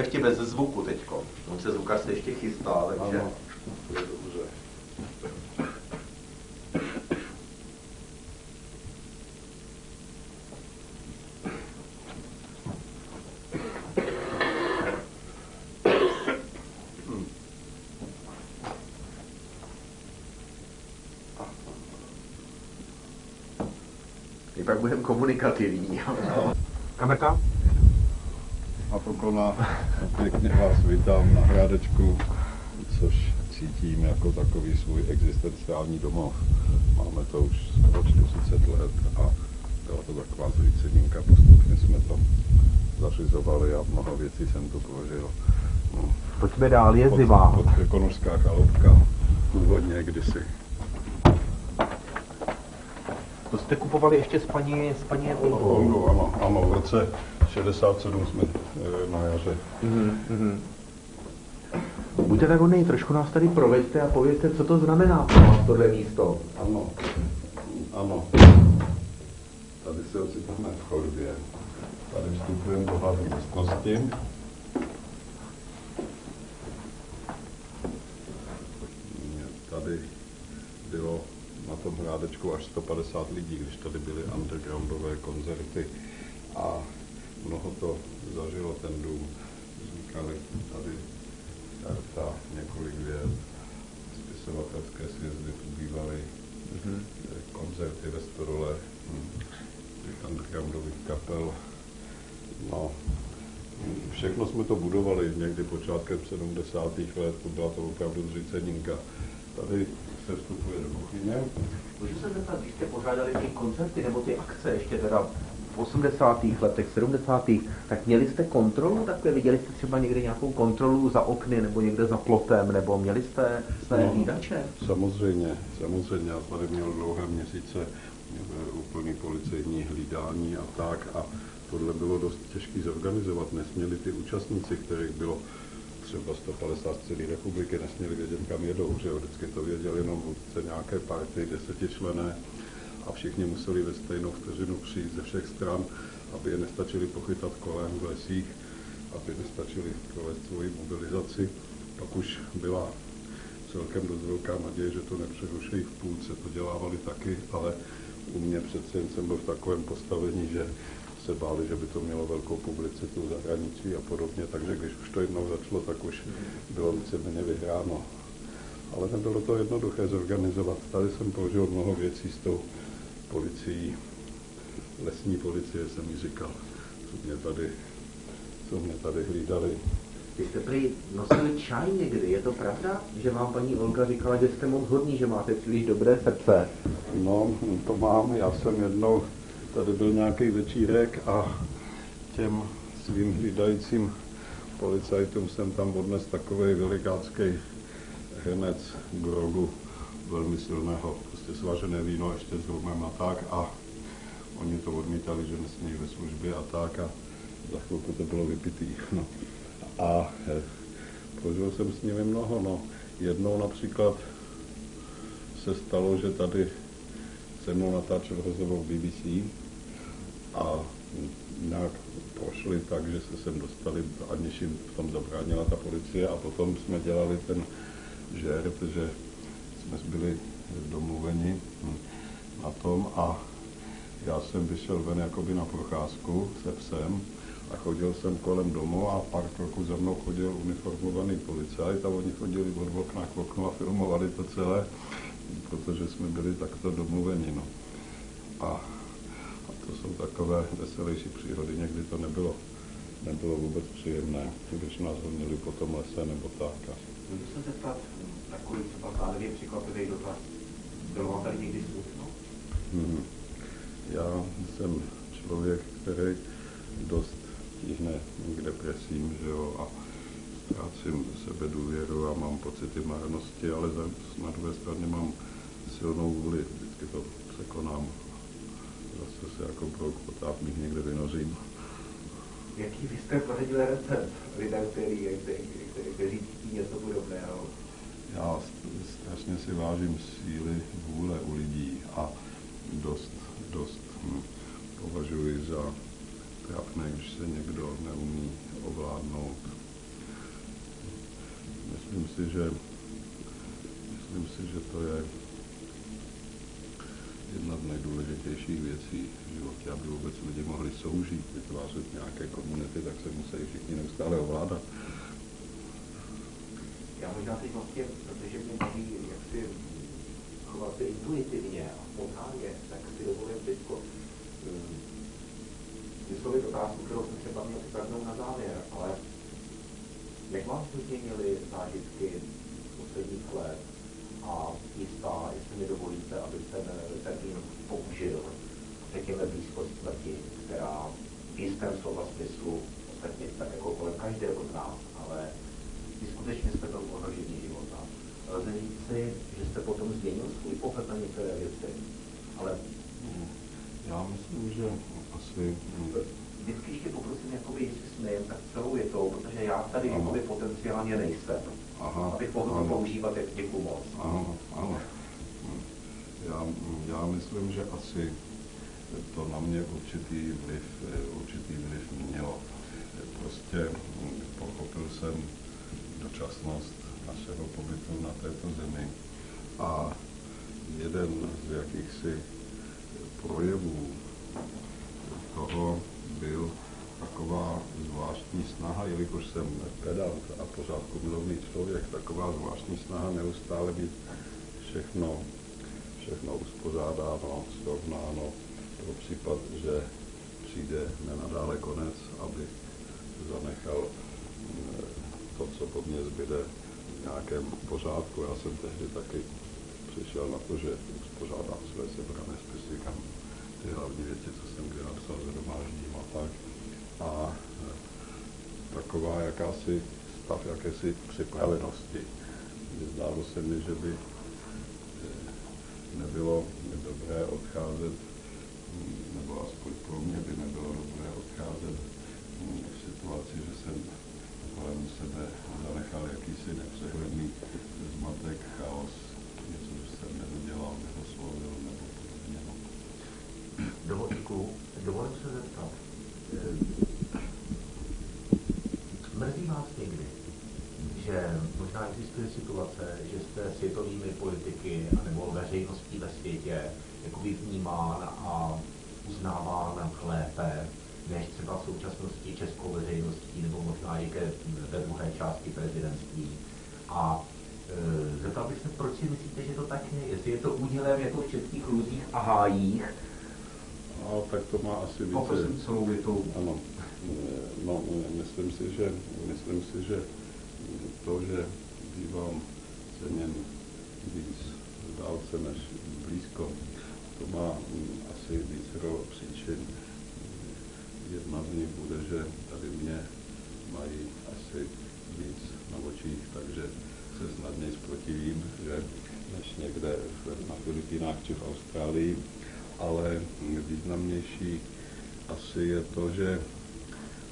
jsme ještě bez zvuku teďko. On se zvukař se ještě chystá, takže... Ano, to je dobře. My pak budeme komunikativní. Kamerka? A poklona, pěkně vás vítám na Hrádečku, což cítím jako takový svůj existenciální domov. Máme to už skoro 40 let a byla to taková zříceninka, postupně jsme to zařizovali a mnoho věcí jsem tu prožil. No, Pojďme dál, je pod, zima. pod Krkonožská chaloupka, původně kdysi. To jste kupovali ještě s paní, s paní Olgou. Hongu, ano, ano, v roce 67 jsme na jaře. Buďte tak hodný, trošku nás tady proveďte a povězte, co to znamená pro vás tohle místo. Ano, ano. Tady se ocitáme v chodbě. Tady vstupujeme do hlavní místnosti. Tady bylo na tom hrádečku až 150 lidí, když tady byly undergroundové koncerty a mnoho to zažilo ten dům. Vznikaly tady karta, několik věd, spisovatelské sjezdy tu bývaly, mm-hmm. koncerty ve Storole, hm, těch undergroundových kapel. No, všechno jsme to budovali někdy počátkem 70. let, to byla to opravdu zříceninka. Tady se vstupuje do kuchyně. Můžu se zeptat, když jste pořádali ty koncerty nebo ty akce ještě teda v 80. letech, 70. tak měli jste kontrolu takhle? Viděli jste třeba někde nějakou kontrolu za okny nebo někde za plotem, nebo měli jste své No. hlídače? Samozřejmě, samozřejmě. Já tady měl dlouhé měsíce eh, úplný policejní hlídání a tak a tohle bylo dost těžké zorganizovat. Nesměli ty účastníci, kterých bylo třeba 150 z celé republiky, nesměli vědět, kam jedou, že jo. vždycky to věděl jenom vůdce nějaké party, desetičlené a všichni museli ve stejnou vteřinu přijít ze všech stran, aby je nestačili pochytat kolem v lesích, aby nestačili provést svoji mobilizaci. Pak už byla celkem dost velká naděje, že to nepřeruší v půlce, to dělávali taky, ale u mě přece jen jsem byl v takovém postavení, že se báli, že by to mělo velkou publicitu v zahraničí a podobně, takže když už to jednou začalo, tak už bylo víceméně vyhráno. Ale nebylo to jednoduché zorganizovat. Tady jsem použil mnoho věcí s tou policií, lesní policie jsem jí říkal, co mě tady, co mě tady hlídali. Vy jste prý nosili čaj někdy, je to pravda? Že vám paní Olga říkala, že jste moc hodný, že máte příliš dobré srdce. No, to mám. Já jsem jednou, tady byl nějaký večírek a těm svým hlídajícím policajtům jsem tam odnes takový velikánský hrnec grogu, velmi silného, prostě svažené víno ještě s rumem a tak a oni to odmítali, že nesmí ve službě a tak a za chvilku to bylo vypitý. No. A eh, prožil jsem s nimi mnoho, no. Jednou například se stalo, že tady se mnou natáčel rozhovor BBC a nějak prošli tak, že se sem dostali, aniž jim v tom zabránila ta policie a potom jsme dělali ten žert, že jsme byli domluveni na tom a já jsem vyšel ven jakoby na procházku se psem a chodil jsem kolem domu a pár kroků za mnou chodil uniformovaný policajt a oni chodili od okna k oknu a filmovali to celé, protože jsme byli takto domluveni. No. A to jsou takové veselější příhody. Někdy to nebylo, nebylo vůbec příjemné, když nás honili po tom lese nebo tak. Můžu se zeptat, takový třeba závěr překvapivý dotaz. Bylo vám tady někdy smutno? Mhm. Já jsem člověk, který dost tíhne k depresím, že jo, a ztrácím sebe důvěru a mám pocity marnosti, ale za, na druhé straně mám silnou vůli, vždycky to překonám. Zase se jako brouk potápník někde vynořím. Jaký vy jste poradil recept lidem, který, který, který, kteří cítí něco podobného? Já st- strašně si vážím síly vůle u lidí a dost, dost hm, považuji za trapné, když se někdo neumí ovládnout myslím si, že myslím si, že to je jedna z nejdůležitějších věcí v životě, aby vůbec lidi mohli soužít, vytvářet nějaké komunity, tak se musí všichni neustále ovládat. Já možná teď vlastně, protože mě baví, jak si chovat intuitivně a spontánně, tak si dovolím teď um, vyslovit otázku, kterou jsem třeba měl připravenou na závěr, ale jak vám měli zážitky posledních let a jistá, jestli mi dovolíte, aby ten termín použil, řekněme, blízkost smrti, která v jistém slova smyslu, ostatně tak jako kolem každého z nás, ale vy skutečně jste byl ohrožení života. Lze si, že jste potom změnil svůj pohled na některé věci, ale já myslím, že asi... Vždycky ještě poprosím, jakoby, jestli smím, tak celou větou, protože já tady jakoby potenciálně nejsem. Aha, abych mohl to používat, děkuji moc. Ano, ano. Já, já myslím, že asi to na mě určitý vliv, určitý vliv mělo. Prostě pochopil jsem dočasnost našeho pobytu na této zemi a jeden z jakýchsi projevů toho byl taková zvláštní snaha, jelikož jsem pedant a pořádku milovný člověk, taková zvláštní snaha neustále být všechno, všechno uspořádáno, srovnáno pro případ, že přijde nenadále konec, aby zanechal eh, to, co po mně zbyde v nějakém pořádku. Já jsem tehdy taky přišel na to, že uspořádám své sebrané spisy, kam ty hlavní věci, co jsem kdy napsal, zadomáždím a tak a taková jakási stav jakési připravenosti. Zdálo se mi, že by eh, nebylo dobré odcházet, nebo aspoň pro mě by nebylo dobré odcházet v situaci, že jsem kolem sebe zanechal jakýsi nepřehledný zmatek, chaos, něco, co jsem nedodělal, nevoslovil, nebo podobně. Dovolím se zeptat, Mrzí vás někdy, že možná existuje situace, že jste světovými politiky nebo veřejností ve světě jako vnímán a uznáván lépe, než třeba v současnosti českou veřejností nebo možná i ke, ve druhé části prezidentství. A e, zeptal bych se, proč si myslíte, že to tak je? Jestli je to údělem jako v českých luzích a hájích, No, tak to má asi více. Poprosím celou větou. Ano. No, myslím si, že, myslím si, že to, že bývám ceněn víc dálce než blízko, to má asi více příčin. Jedna z nich bude, že tady mě mají asi víc na očích, takže se snadněji zprotivím, že než někde na Filipínách či v Austrálii ale významnější asi je to, že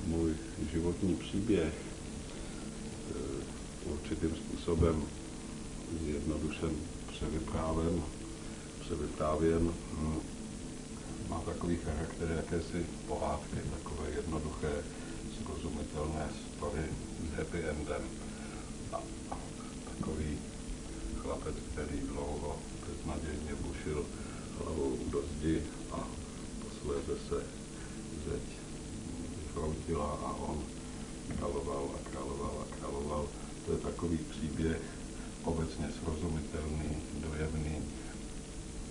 můj životní příběh určitým způsobem zjednodušen převyprávěn, hm, má takový charakter jakési pohádky, takové jednoduché, srozumitelné story s happy endem. A takový chlapec, který dlouho beznadějně bušil hlavou do zdi a posléze se zeď vyfroutila a on královal a královal a královal. To je takový příběh obecně srozumitelný, dojemný,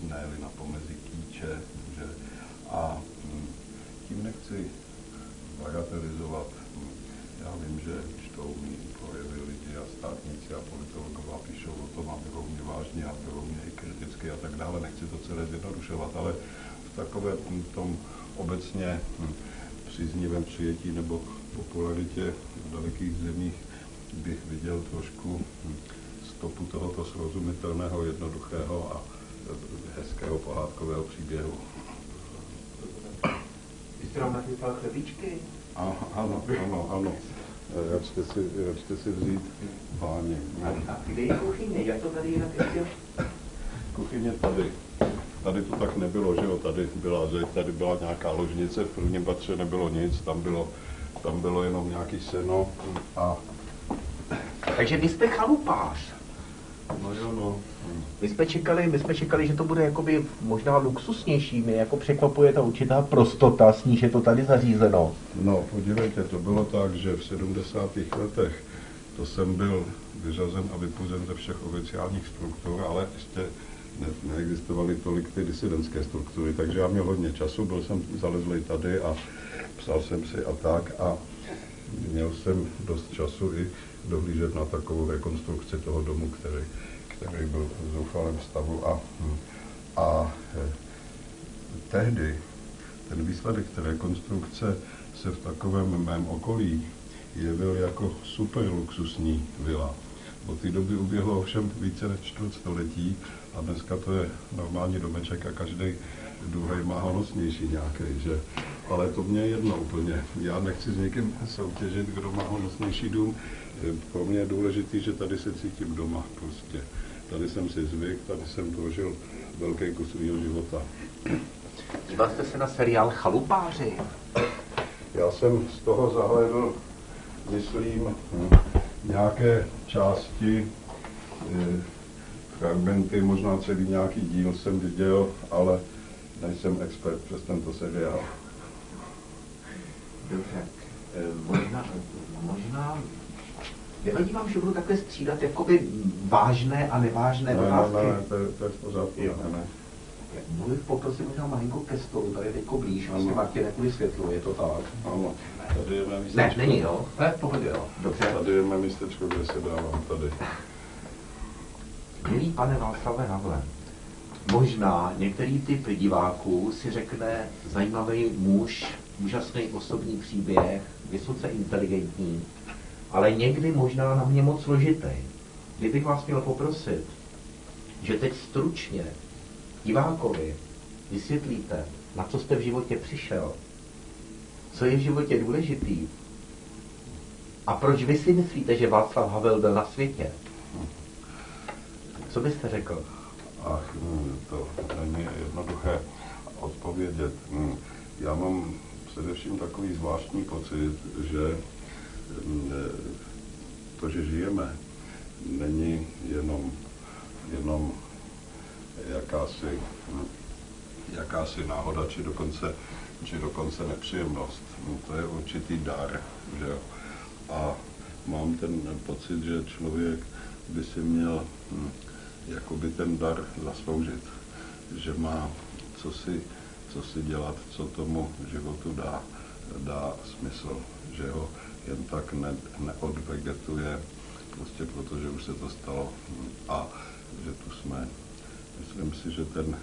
ne na pomezi kýče, že a hm, tím nechci bagatelizovat. Já vím, že čtou mi projevy lidi a státníci a politologové píšou o tom a berou mě vážně a berou mě i kriticky a tak dále. Nechci to celé zjednodušovat, ale v takovém tom obecně hm, příznivém přijetí nebo popularitě v dalekých zemích bych viděl trošku stopu tohoto srozumitelného, jednoduchého a hezkého pohádkového příběhu. Vy jste nám nachystal chlebíčky? Ano, ano, ano, ano. Račte si, račte si vzít páně. A, a kde je kuchyně? Jak to tady jinak ještě? Kuchyně tady. Tady to tak nebylo, že jo, tady byla tady byla nějaká ložnice, v prvním patře nebylo nic, tam bylo, tam bylo jenom nějaký seno a Takže vy jste chalupář. No jo, no. My jsme čekali, my jsme čekali, že to bude jakoby možná luxusnější. Mě jako překvapuje ta určitá prostota, s níž je to tady zařízeno. No, podívejte, to bylo tak, že v 70. letech to jsem byl vyřazen a vypuzen ze všech oficiálních struktur, ale ještě ne, neexistovaly tolik ty disidentské struktury, takže já měl hodně času, byl jsem zalezlý tady a psal jsem si a tak a měl jsem dost času i dohlížet na takovou rekonstrukci toho domu, který, který byl v zoufalém stavu a, a eh, tehdy ten výsledek té rekonstrukce se v takovém mém okolí jevil jako super luxusní vila. Od té doby uběhlo ovšem více než čtvrt století a dneska to je normální domeček a každý druhý má honosnější nějaký, že? Ale to mě je jedno úplně. Já nechci s někým soutěžit, kdo má honosnější dům. Pro mě je důležité, že tady se cítím doma prostě. Tady jsem si zvyk, tady jsem prožil velký kus svého života. Díval jste se na seriál Chalupáři? Já jsem z toho zahledl, myslím, nějaké části, eh, fragmenty, možná celý nějaký díl jsem viděl, ale nejsem expert přes tento seriál. Dobře. Eh, Možná, možná Nevadí vám, že budu takhle střídat jakoby vážné a nevážné Ne, ne, otázky? ne, ne, to, je- to je v pořádku. Jo. Ne, ne. Mluvit poprosím možná malinko ke stolu, tady teďko blíž, vlastně Ano. Martine kvůli světlu, je to tak? Ano, tady je mé Ne, místečko. není jo, to je v pohodě jo. Dobře. Tady je mé místečko, kde se dávám tady. Milý pane Václave Havle, možná některý typ diváků si řekne zajímavý muž, úžasný osobní příběh, vysoce inteligentní, ale někdy možná na mě moc složitý. Kdybych vás měl poprosit, že teď stručně divákovi vysvětlíte, na co jste v životě přišel, co je v životě důležitý a proč vy si myslíte, že Václav Havel byl na světě, co byste řekl? Ach, hm, to není jednoduché odpovědět. Hm, Já mám především takový zvláštní pocit, že to, že žijeme, není jenom, jenom jakási, jakási náhoda, či dokonce, či dokonce nepříjemnost. Hm, To je určitý dar, že jo. A mám ten pocit, že člověk by si měl hm, jakoby ten dar zasloužit, že má co si, co si dělat, co tomu životu dá, dá smysl, že ho jen tak ne, neodvegetuje, prostě protože už se to stalo a že tu jsme. Myslím si, že ten,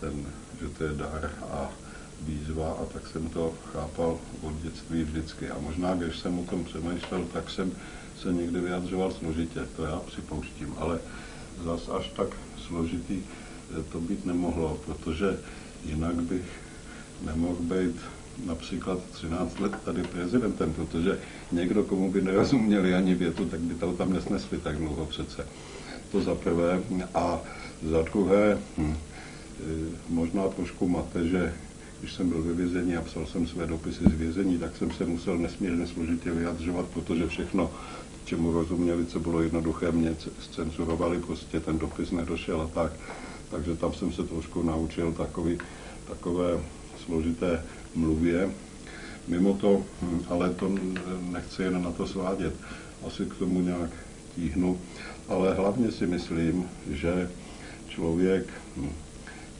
ten, že to je dar a výzva a tak jsem to chápal od dětství vždycky. A možná, když jsem o tom přemýšlel, tak jsem se někdy vyjadřoval složitě, to já připouštím, ale zas až tak složitý eh, to být nemohlo, protože jinak bych nemohl být například 13 let tady prezidentem, protože někdo, komu by nerozuměli ani větu, tak by to tam nesnesli tak dlouho přece. To za prvé. A za druhé, hm, eh, možná trošku mate, že když jsem byl ve vězení a psal jsem své dopisy z vězení, tak jsem se musel nesmírně složitě vyjadřovat, protože všechno, čemu rozuměli, co bylo jednoduché, mě zcenzurovali, prostě ten dopis nedošel a tak. Takže tam jsem se trošku naučil takový, takové složité mluvě. Mimo to, hm, ale to nechci jen na to svádět, asi k tomu nějak tíhnu, ale hlavně si myslím, že člověk hm,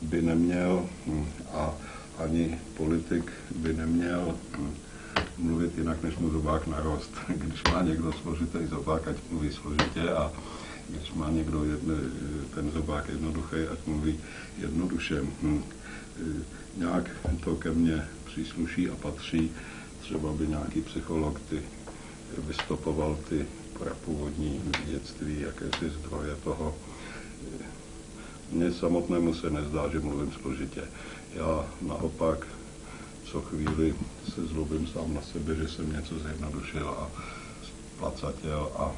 by neměl hm, a ani politik by neměl mluvit jinak, než mu zobák narost. Když má někdo složitý zobák, ať mluví složitě a když má někdo jedne, ten zobák jednoduchý, ať mluví jednoduše. Nějak to ke mně přísluší a patří. Třeba by nějaký psycholog ty vystopoval ty prapůvodní dětství, jakési zdroje toho. Mně samotnému se nezdá, že mluvím složitě. Já naopak co chvíli se zlobím sám na sebe, že jsem něco zjednodušil a splacatěl. A,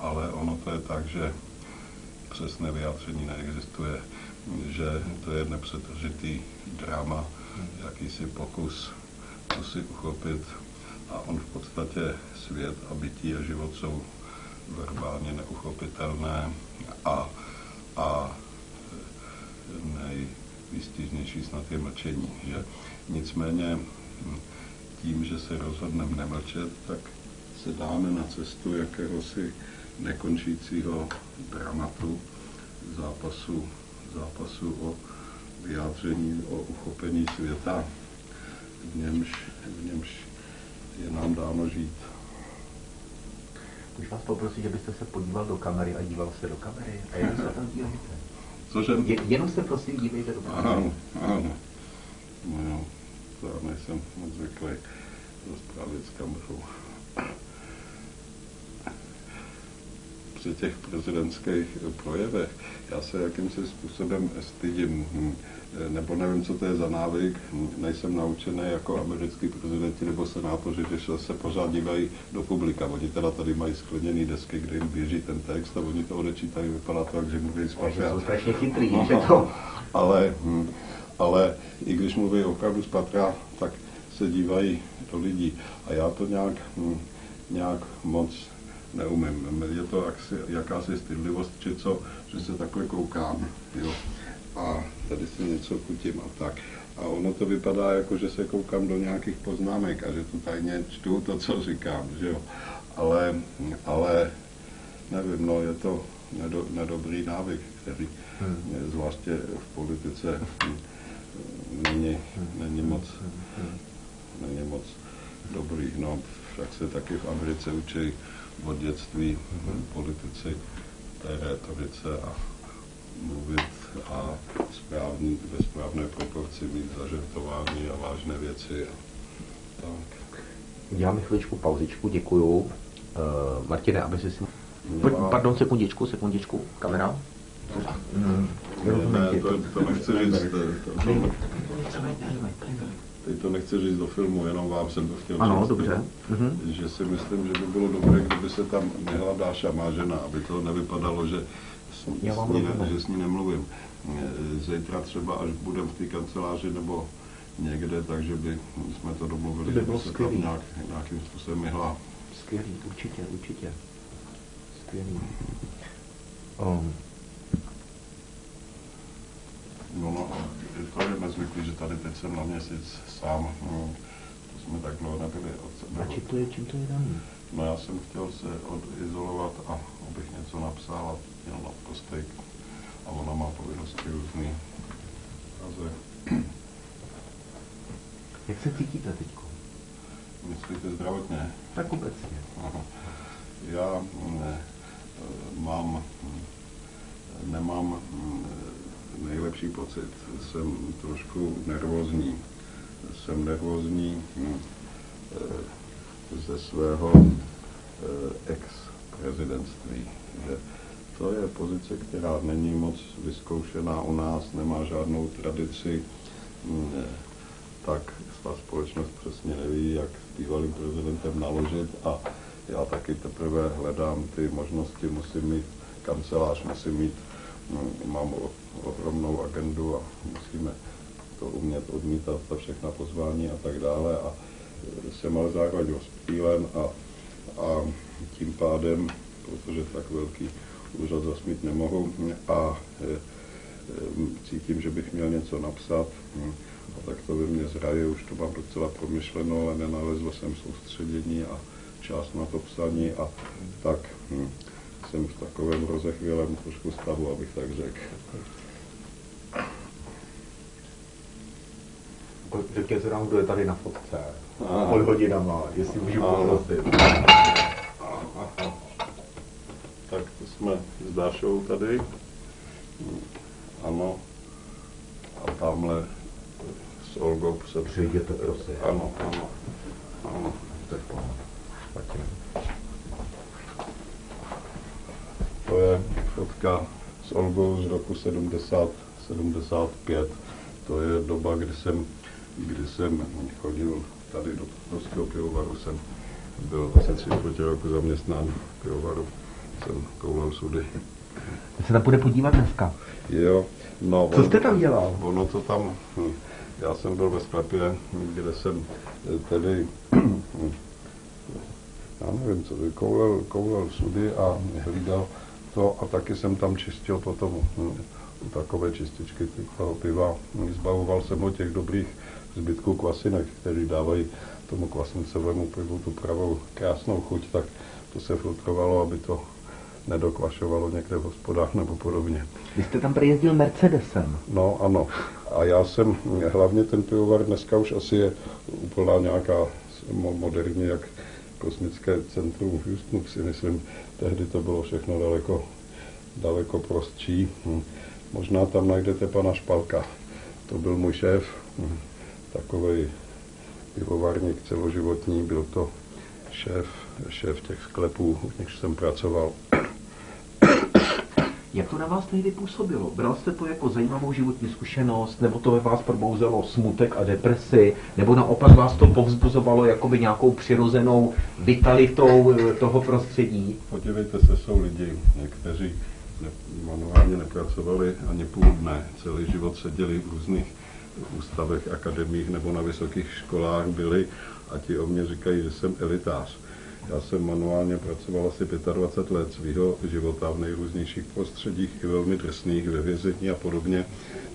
ale ono to je tak, že přesné vyjádření neexistuje, že to je nepřetržitý drama, jakýsi pokus to si uchopit a on v podstatě svět a bytí a život jsou verbálně neuchopitelné a, a nejvýstižnější snad je mlčení. Že? Nicméně tím, že se rozhodneme nemlčet, tak se dáme na cestu jakéhosi nekončícího dramatu, zápasu, zápasu o vyjádření, o uchopení světa, v němž, v němž je nám dáno žít. Můžu vás poprosit, abyste se podíval do kamery a díval se do kamery. A jenom se tam dívejte. Cože? Je, jenom se prosím dívejte do kamery. Ano, ano. No jo, to já nejsem moc zvyklý rozprávět s kamerou. Při těch prezidentských projevech já se jakýmsi způsobem stydím, hm, nebo nevím, co to je za návyk, hm, nejsem naučený jako americký prezidenti nebo senátoři, že se pořád dívají do publika. Oni teda tady mají skleněný desky, kde jim běží ten text a oni to odečítají, vypadá to, jak že mluví z jsou strašně chytrý, No, že to... ale, hm, ale i když mluví opravdu z patra, tak se dívají do lidí. A já to nějak, nějak moc neumím. Je to jaksi, jakási stydlivost, či co, že se takhle koukám. Jo. A tady si něco chutím a tak. A ono to vypadá jako, že se koukám do nějakých poznámek a že tu tajně čtu to, co říkám, že jo. Ale, ale nevím, no, je to nedo, nedobrý návyk, který hmm. je, zvláště v politice není, není moc, není moc dobrý. No, však se taky v Americe učí od dětství mm-hmm. politici té rétorice a mluvit a správný, ve správné proporci mít zažertování a vážné věci. A tak. Uděláme chviličku pauzičku, děkuju. Uh, Martine, aby si si... Pojď, Pardon, sekundičku, sekundičku. Kamera. Ne, to, to nechci říct. To, to, to, teď to nechci říct do filmu, jenom vám jsem to chtěl Ano, říct. dobře. Mhm. Že si myslím, že by bylo dobré, kdyby se tam nehledá má žena, aby to nevypadalo, že s, Já s ní, ne, že s ní nemluvím. E, Zítra třeba, až budeme v té kanceláři nebo někde, takže by jsme to domluvili, To by že bylo se tam nějak, nějakým způsobem myhla. Skvělý, určitě, určitě. Skvělý. Um, No, no, to je nezvyklý, že tady teď jsem na měsíc sám. No, to jsme tak dlouho nebyli. od sebe. a čím to je, čím to je daný? No já jsem chtěl se odizolovat a abych něco napsal a měl na kostek. A ona má povinnosti různý. Praze. Jak se cítíte teďko? Myslíte zdravotně? Tak obecně. Aha. Já ne, mám, nemám mm, nejlepší pocit. Jsem trošku nervózní. Jsem nervózní hm, eh, ze svého eh, ex-prezidentství. To je pozice, která není moc vyzkoušená u nás, nemá žádnou tradici. hm, eh, tak ta společnost přesně neví, jak s bývalým prezidentem naložit a já taky teprve hledám ty možnosti, musím mít kancelář, musím mít, mm, mám ohromnou agendu a musíme to umět odmítat, ta všechna pozvání a tak dále a e, jsem ale zároveň rozptýlen a, a tím pádem, protože tak velký úřad zasmít nemohu a e, e, cítím, že bych měl něco napsat, hm, a tak to ve mně zraje, už to mám docela promyšleno, ale nenalezl jsem soustředění a čas na to psaní a tak hm, jsem v takovém rozechvělém trošku stavu, abych tak řekl. Řekněte nám, kdo je tady na fotce. Pod hodinama, jestli můžu poprosit. Tak to jsme s Dášou tady. Ano. A tamhle s Olgou před... Přijděte, prosím. Ano, ano, ano. To je. To je fotka s Olgou z roku 70, 75. To je doba, kdy jsem, kdy jsem chodil tady do Pražského pivovaru. Jsem byl asi tři čtvrtě roku zaměstnán v pivovaru. Jsem koulal sudy. My se tam bude podívat dneska. Jo, no. Co jste tam dělal? Ono to tam, hm, já jsem byl ve sklepě, kde jsem eh, tedy já nevím, co by, koulel, koulel sudy a hlídal to a taky jsem tam čistil potom hm, takové čističky toho piva. Zbavoval jsem ho těch dobrých zbytků kvasinek, který dávají tomu kvasnicovému pivu tu pravou krásnou chuť, tak to se filtrovalo, aby to nedokvašovalo někde v hospodách nebo podobně. Vy jste tam prejezdil Mercedesem. No ano. A já jsem, hlavně ten pivovar dneska už asi je úplná nějaká moderní, jak kosmické centrum v Houstonu, si myslím, tehdy to bylo všechno daleko, daleko prostší. Hm. Možná tam najdete pana Špalka. To byl můj šéf, hm. Takový pivovarník celoživotní, byl to šéf, šéf těch sklepů, v nich jsem pracoval. Jak to na vás tehdy působilo? Bral jste to jako zajímavou životní zkušenost, nebo to ve vás probouzelo smutek a depresi, nebo naopak vás to povzbuzovalo jakoby nějakou přirozenou vitalitou eh, toho prostředí? Podívejte se, jsou lidi, kteří ne, manuálně nepracovali ani půl dne, celý život seděli v různých ústavech, akademiích nebo na vysokých školách byli a ti o mě říkají, že jsem elitář. Já jsem manuálně pracoval asi 25 let svého života v nejrůznějších prostředích, i velmi drsných, ve vězení a podobně,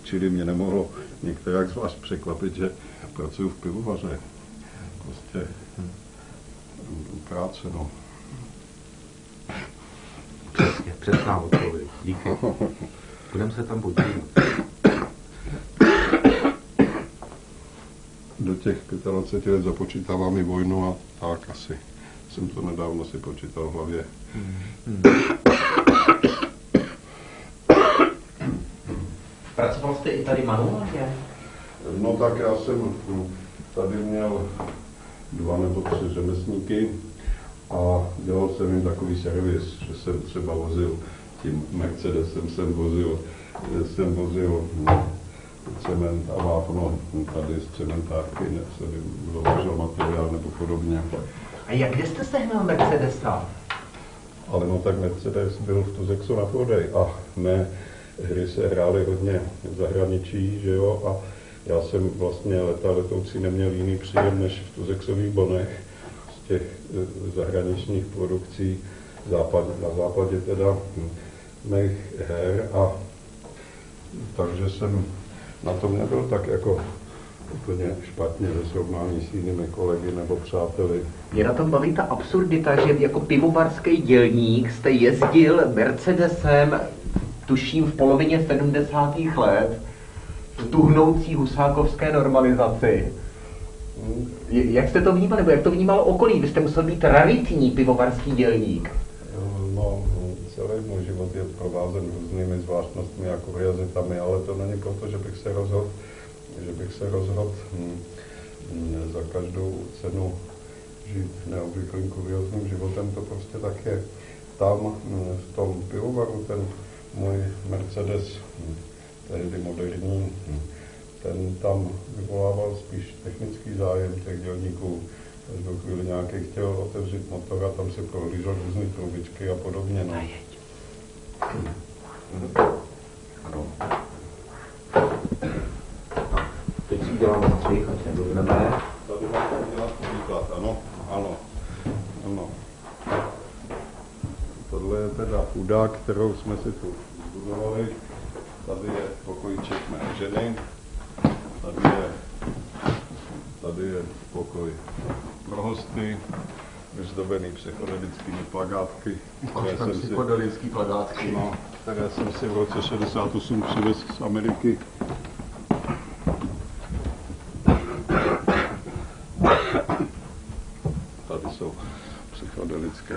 čili mě nemohlo některak zvlášť překvapit, že pracuji v pivovaře. Prostě práce, no. Přesně, přesná odpověď. Díky. Budeme se tam podívat. Do těch 25 let započítávám i vojnu a tak asi jsem to nedávno si počítal v hlavě. Hmm. Pracoval jste i tady manuálně? No tak já jsem tady měl dva nebo tři řemeslníky a dělal jsem jim takový servis, že jsem třeba vozil tím Mercedesem jsem vozil, jsem vozil cement a vápno tady z cementárky, ne, jsem dovážel materiál nebo podobně. A jak kde jste sehnal Mercedesa? Ale no tak Mercedes byl v Tuzexu na prodej a mé hry se hrály hodně v zahraničí, že jo, a já jsem vlastně leta letoucí neměl jiný příjem než v Tuzexových bonech z těch e, zahraničních produkcí západ, na západě teda mých her a takže jsem na tom nebyl tak jako úplně špatně ve srovnání s jinými kolegy nebo přáteli. Mě na tom baví ta absurdita, že jako pivovarský dělník jste jezdil Mercedesem, tuším v polovině 70. let, v tuhnoucí husákovské normalizaci. Jak jste to vnímal, nebo jak to vnímalo okolí? Vy jste musel být raritní pivovarský dělník. Celý můj život je provázen různými zvláštnostmi a kuriozitami, ale to není proto, že bych se rozhodl že bych se rozhodl hm, hm, za každou cenu žít neobvyklým kuriozním životem, to prostě tak je. Tam hm, v tom pivovaru ten můj Mercedes, tehdy moderní, ten tam vyvolával spíš technický zájem těch dělníků. Každou chvíli nějaký chtěl otevřít motor a tam si prohlížel různé trubičky a podobně. No. No udělám střih, ať. Tady máte udělat ano, ano, ano. Tohle je teda chudák, kterou jsme si tu zbudovali. Tady je pokojíček mé ženy. Tady je, tady je pokoj pro hosty, vyzdobený psychodelickými plagátky. Které jsem si, psychodelický plagátky. No, které jsem si v roce 68 přivez z Ameriky. psychodelické.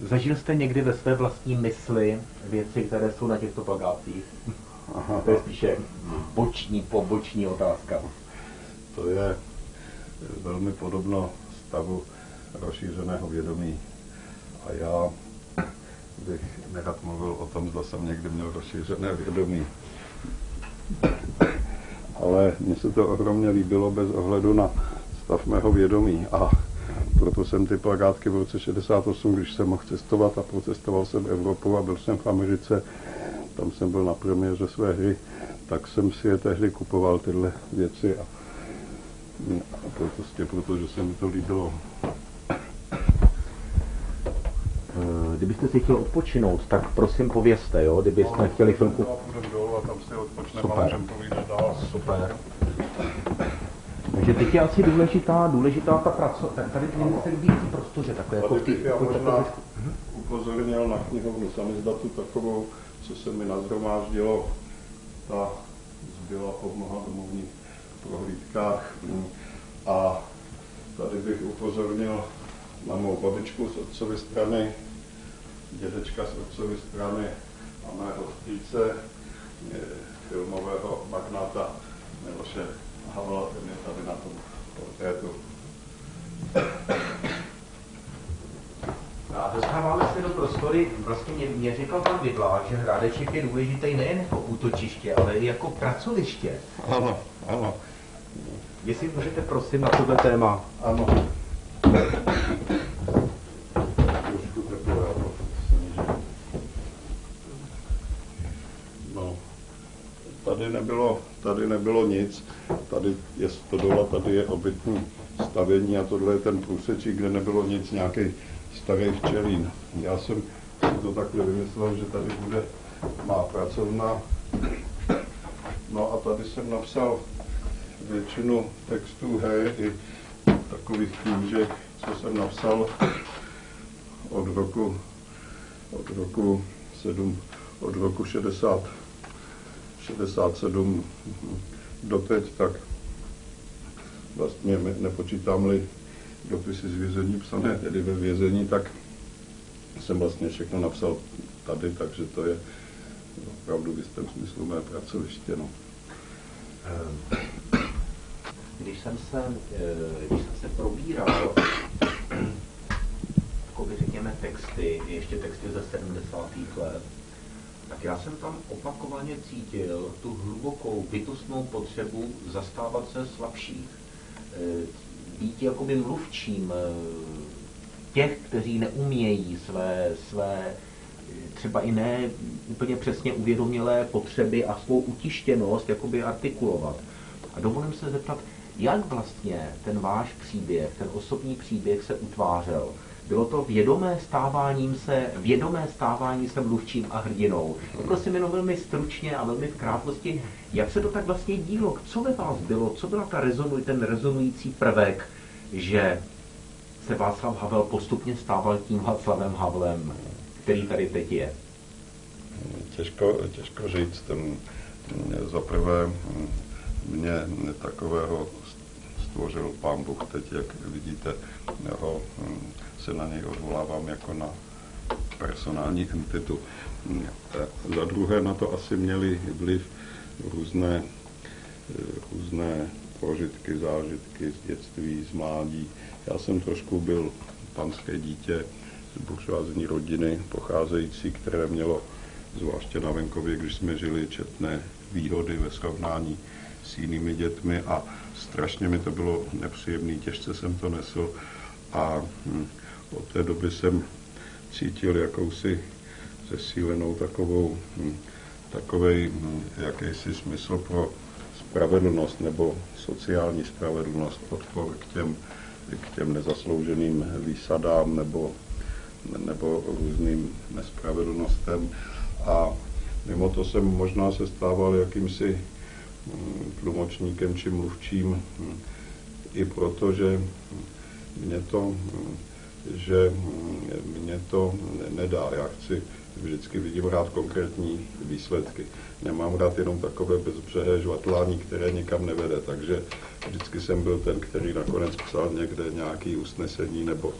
Zažil jste někdy ve své vlastní mysli věci, které jsou na těchto plagátcích? Aha. To je spíše boční, poboční otázka. To je velmi podobno stavu rozšířeného vědomí. A já bych nerad mluvil o tom, zda jsem někdy měl rozšířené vědomí. Ale mně se to ohromně líbilo bez ohledu na stav mého vědomí. A proto jsem ty plagátky v roce 68, když jsem mohl cestovat a procestoval jsem Evropu a byl jsem v Americe, tam jsem byl na premiéře své hry, tak jsem si je tehdy kupoval tyhle věci a A prostě proto, že se mi to líbilo. Eh, Kdybyste si chtěl odpočinout, tak prosím povězte, jo? Kdybyste chtěli chvilku... Dolů a tam si odpočneme Super. a dál. Super. Takže teď je asi důležitá, důležitá ta. Tak tady ty se líbí v prostoře, takhle jako bych já jako možná takhle- upozornil na knihovnu samizdatu takovou, co se mi nazhromáždilo. Ta zbyla po mnoha domovních prohlídkách. A tady bych upozornil na mou babičku z otcovy strany, dědečka z otcovy strany a mého strýce, eh, filmového magnáta Miloše Havla, ten je tady na tom portrétu. A dostáváme se do prostory, vlastně mě, mě říkal pan Vidlář, že Hradeček je důležitý nejen jako útočiště, ale i jako pracoviště. Ano, ano, Jestli můžete prosím na tohle téma. ano. No, tady nebylo, tady nebylo nic, tady je stodola, tady je obytný stavění a tohle je ten průsečík, kde nebylo nic, nějaký starý včelín. Já jsem si to takhle vymyslel, že tady bude má pracovna. No a tady jsem napsal většinu textů her i takových knížek, co jsem napsal od roku, od roku 7, od roku 60, 67 doteď, tak vlastně nepočítám-li dopisy z vězení psané tedy ve vězení, tak jsem vlastně všechno napsal tady, takže to je opravdu v jistém smyslu mé pracoviště. No. Když jsem se, eh, když jsem se probíral, jakoby řekněme texty, ještě texty ze 70. let, tak já jsem tam opakovaně cítil tu hlubokou bytostnou potřebu zastávat se slabších. Eh, Být jakoby mluvčím eh, těch, kteří neumějí své, své třeba i ne úplně přesně uvědomělé potřeby a svou utištěnost jakoby artikulovat. A dovolím se zeptat, jak vlastně ten váš příběh, ten osobní příběh se utvářel? Bylo to vědomé stáváním se, vědomé stávání se mluvčím a hrdinou. Prosím jenom velmi stručně a velmi v krátkosti, jak se to tak vlastně dílo? Co ve vás bylo? Co byla ta rezonuj, ten rezonující prvek, že se Václav Havel postupně stával tím Václavem Havlem, který tady teď je? Těžko, těžko říct. Za prvé mě takového stvořil pán Bůh teď, jak vidíte, ho, se na něj odvolávám jako na personální entitu. Za druhé na to asi měli vliv různé, různé prožitky, zážitky z dětství, z mládí. Já jsem trošku byl panské dítě z buržoázní rodiny pocházející, které mělo zvláště na venkově, když jsme žili, četné výhody ve srovnání s jinými dětmi a strašně mi to bylo nepříjemné, těžce jsem to nesl a hm, od té doby jsem cítil jakousi zesílenou takovou, hm, takovej hm, jakýsi smysl pro spravedlnost nebo sociální spravedlnost, odpor k těm, k těm nezaslouženým výsadám nebo, nebo různým nespravedlnostem. A mimo to jsem možná se stával jakýmsi tlumočníkem či mluvčím hm, i proto, že mě to, hm, že mě to nedá. Já chci, vždycky vidím rád konkrétní výsledky. Nemám rád jenom takové bezbřehé žvatlání, které nikam nevede, takže vždycky jsem byl ten, který nakonec psal někde nějaký usnesení, nebo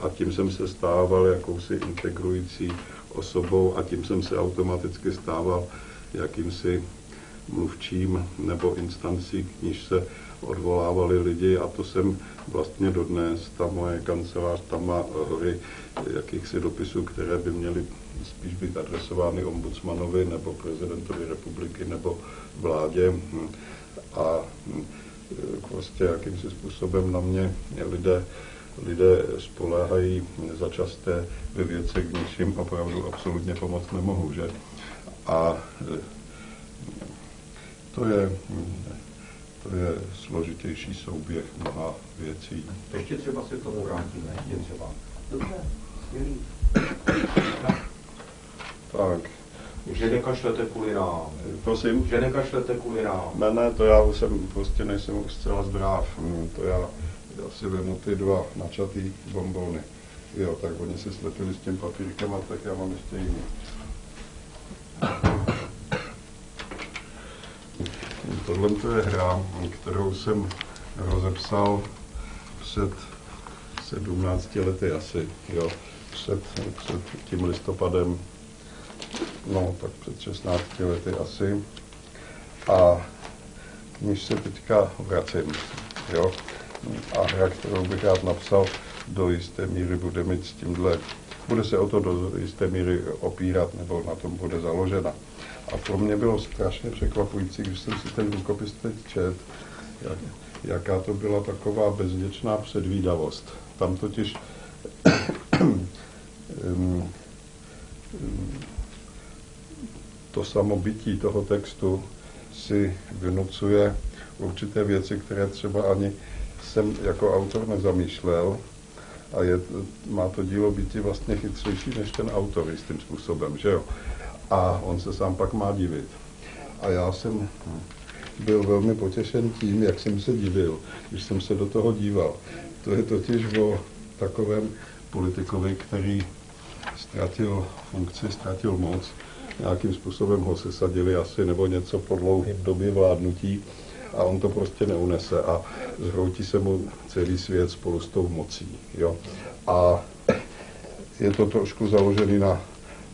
a tím jsem se stával jakousi integrující osobou a tím jsem se automaticky stával jakýmsi mluvčím nebo instancí, k níž se odvolávali lidi a to jsem vlastně dodnes, ta moje kancelář tam má hory jakýchsi dopisů, které by měly spíš být adresovány ombudsmanovi nebo prezidentovi republiky nebo vládě a prostě jakýmsi způsobem na mě lidé, lidé spoléhají začasté ve věcech, v níž jim opravdu absolutně pomoct nemohu, že? A to je, to je složitější souběh mnoha věcí. Ještě třeba se k tomu vrátíme, ještě třeba. Dobře, skvělý. Tak, Že nekašlete kvůli nám. prosím. Že nekašlete kvůli nám. Ne, ne, to já už jsem prostě nejsem už zcela zdrav. Hm, To já, já si vemu ty dva načatý bombony. Jo, tak oni se slepili s tím papírkem a tak já mám ještě jiný. Tohle to je hra, kterou jsem rozepsal před 17 lety asi, jo. Před, před tím listopadem, no tak před 16 lety asi. A k níž se teďka vracím, jo. A hra, kterou bych rád napsal, do jisté míry bude mít s tímhle, bude se o to do jisté míry opírat, nebo na tom bude založena. A pro mě bylo strašně překvapující, když jsem si ten rukopis teď čet, jak, jaká to byla taková bezděčná předvídavost. Tam totiž to samobytí toho textu si vynucuje určité věci, které třeba ani jsem jako autor nezamýšlel a je, má to dílo být vlastně chytřejší než ten autor jistým způsobem, že jo? A on se sám pak má divit. A já jsem byl velmi potěšen tím, jak jsem se divil, když jsem se do toho díval. To je totiž o takovém politikovi, který ztratil funkci, ztratil moc, nějakým způsobem ho sesadili asi nebo něco po dlouhém době vládnutí a on to prostě neunese a zhroutí se mu celý svět spolu s tou mocí. Jo? A je to trošku založený na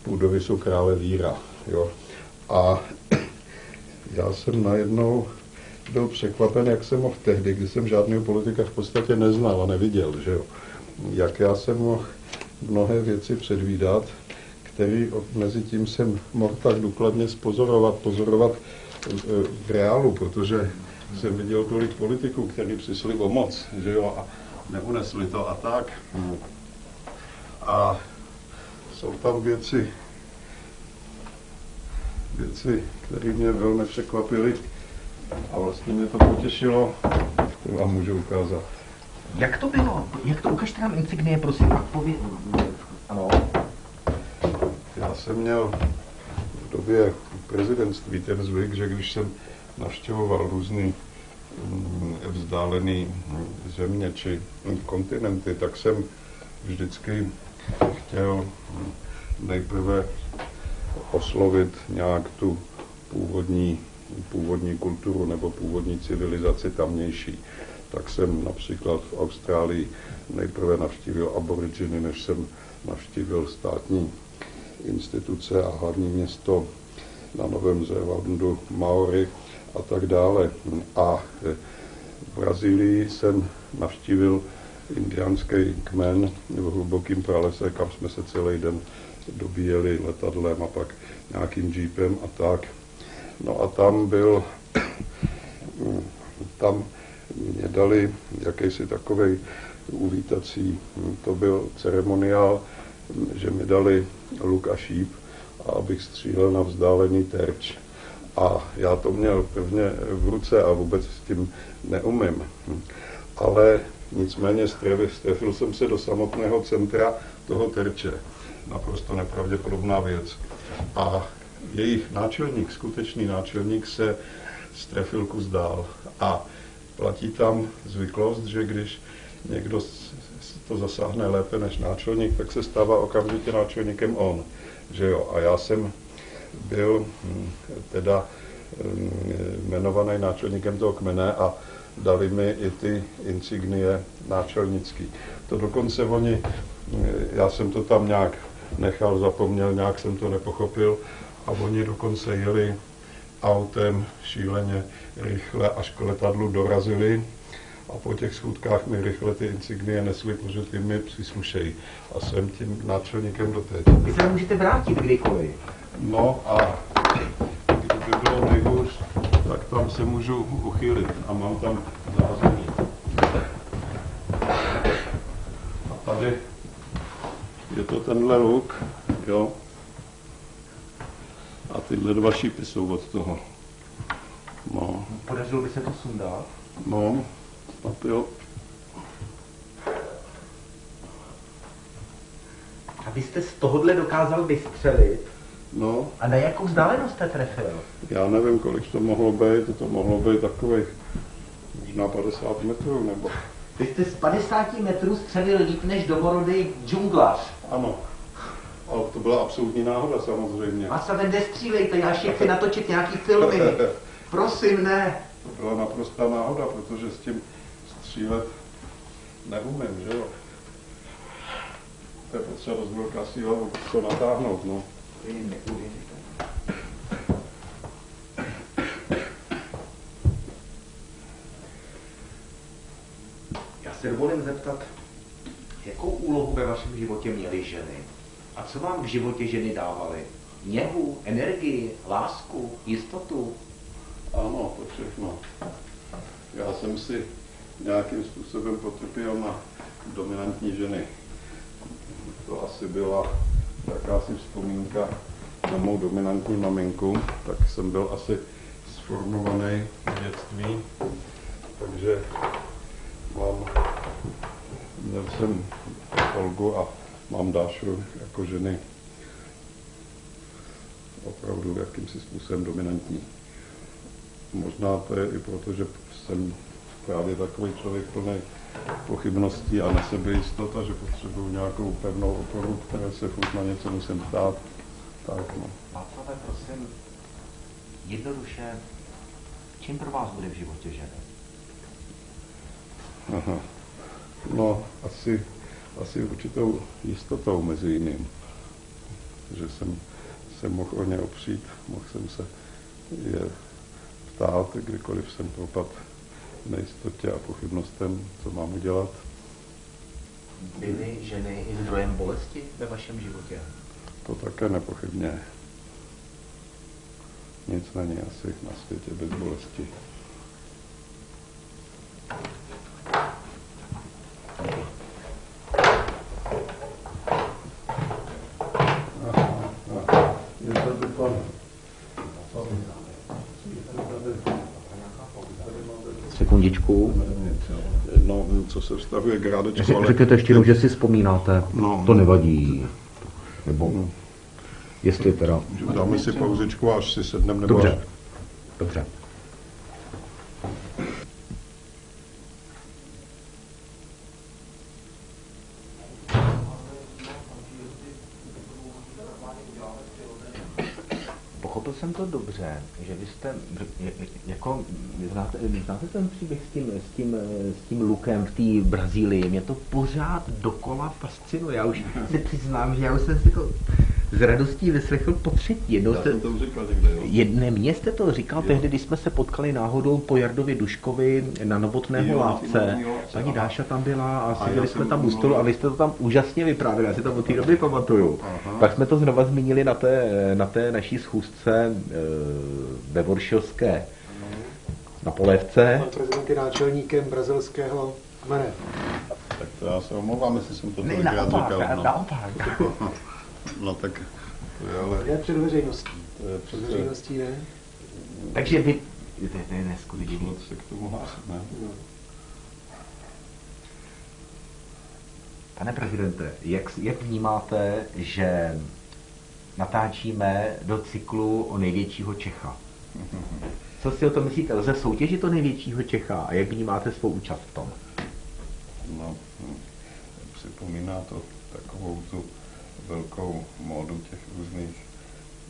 půdovisu krále Víra. Jo? A já jsem najednou byl překvapen, jak jsem mohl tehdy, kdy jsem žádného politika v podstatě neznal a neviděl, že jo? jak já jsem mohl mnohé věci předvídat, který mezi tím jsem mohl tak důkladně spozorovat, pozorovat e, v reálu, protože jsem viděl tolik politiků, kteří přišli o moc, že jo, a neunesli to a tak. A jsou tam věci, věci, které mě velmi překvapily a vlastně mě to potěšilo, to vám můžu ukázat. Jak to bylo? Jak to? Ukažte nám insignie, prosím, a pověd... Ano. Já jsem měl v době prezidentství ten zvyk, že když jsem navštěvoval různý mm, vzdálený země či kontinenty, tak jsem vždycky chtěl nejprve oslovit nějak tu původní, původní kulturu nebo původní civilizaci tamnější. Tak jsem například v Austrálii nejprve navštívil aboriginy, než jsem navštívil státní instituce a hlavní město na Novém Zélandu, Maori a tak dále. A v Brazílii jsem navštívil indiánský kmen v hlubokém pralese, kam jsme se celý den dobíjeli letadlem a pak nějakým jeepem a tak. No a tam byl, tam mě dali jakýsi takový uvítací, to byl ceremoniál, že mi dali luk a šíp abych střílel na vzdálený terč. A já to měl pevně v ruce a vůbec s tím neumím. Ale nicméně strefil, jsem se do samotného centra toho terče. Naprosto nepravděpodobná věc. A jejich náčelník, skutečný náčelník, se strefil kus dál. A platí tam zvyklost, že když někdo to zasáhne lépe než náčelník, tak se stává okamžitě náčelníkem on. Že jo? A já jsem byl hm, teda hm, jmenovaný náčelníkem toho kmene a dali mi i ty insignie náčelnický. To dokonce oni, hm, já jsem to tam nějak nechal, zapomněl, nějak jsem to nepochopil a oni dokonce jeli autem šíleně rychle, až k letadlu dorazili a po těch schůdkách mi rychle ty insignie nesli, protože ty mi příslušejí. A jsem tím náčelníkem do teď. Vy se můžete vrátit kdykoliv. No a kdyby bylo nejhůř, tam se můžu uchylit a mám tam zázemí. A tady je to tenhle luk, jo. A tyhle dva šípy jsou od toho. No. Podařilo by se to sundat? No, snad jo. A vy jste z tohohle dokázal vystřelit? No, A na jakou vzdálenost jste trefil? já nevím, kolik to mohlo být, to mohlo být takových možná 50 metrů, nebo... Vy jste z 50 metrů střelil líp než domorodý džunglař. Ano. Ale to byla absolutní náhoda samozřejmě. A se ven nestřílejte, já ještě chci natočit nějaký filmy. Prosím, ne. To byla naprostá náhoda, protože s tím střílet neumím, že jo? To je potřeba velká síla, to natáhnout, no. To je neuvěřitelné. Já se dovolím zeptat, jakou úlohu ve vašem životě měly ženy? A co vám v životě ženy dávaly? Něhu, energii, lásku, jistotu? Ano, to všechno. Já jsem si nějakým způsobem potrpěl na dominantní ženy. To asi byla jakási vzpomínka na mou dominantní maminku, tak jsem byl asi sformovaný v dětství, takže mám, měl jsem Olgu a mám Dášu jako ženy opravdu jakýmsi způsobem dominantní. Možná to je i proto, že jsem právě takový člověk plný pochybností a na sebejistota, že potřebuju nějakou pevnou oporu, které se furt na něco musím ptát. Tak, no. Václave, prosím, jednoduše, čím pro vás bude v životě žena? Aha. No, asi, asi určitou jistotou mezi jiným. Že jsem se mohl o ně opřít, mohl jsem se je ptát, kdykoliv jsem propad nejistotě a pochybnostem, co mám udělat. Byly ženy i zdrojem bolesti ve vašem životě? To také nepochybně. Nic není asi na světě bez bolesti. Je tady pan. Sekundičku. No, co se vztahuje k Rádečku, ale... Řekněte ještě jednou, že si vzpomínáte. No. To nevadí. Nebo jestli teda... Dáme si pauzičku, až si sedneme, nebo Dobře. až- Dobře. Pochopil jsem dobře, že vy jste, je- je- jako, znáte, znáte ten příběh s tím, s tím, s tím lukem v té Brazílii, mě to pořád dokola fascinuje, já už se přiznám, že já už jsem si to s radostí vyslechl po třetí. Jednou Já jste, jsem to už říkal někde, jo. Jedné mě jste to říkal jo. tehdy, když jsme se potkali náhodou po Jardově Duškovi na Novotného Jo, lávce. Paní aha. Dáša tam byla a seděli jsme tam u stolu a vy jste to tam úžasně vyprávěli, já si to od té doby pamatuju. Aha. Pak jsme to znova zmínili na té, na té naší schůzce e, ve Voršovské na polévce. Pan prezident je náčelníkem brazilského kmene. Tak to já se omlouvám, jestli jsem to Ne, tolikrát naopak, říkal. No. naopak. no tak to je ale... Je před veřejností. To je Před veřejností ne. Takže vy... To je, to je neskutečný. Život se k tomu hlásit, ne? No. Pane prezidente, jak, jak vnímáte, že natáčíme do cyklu o největšího Čecha? Co si o tom myslíte? Lze soutěžit o největšího Čecha a jak vnímáte svou účast v tom? No, hm, připomíná to takovou tu velkou módu těch různých,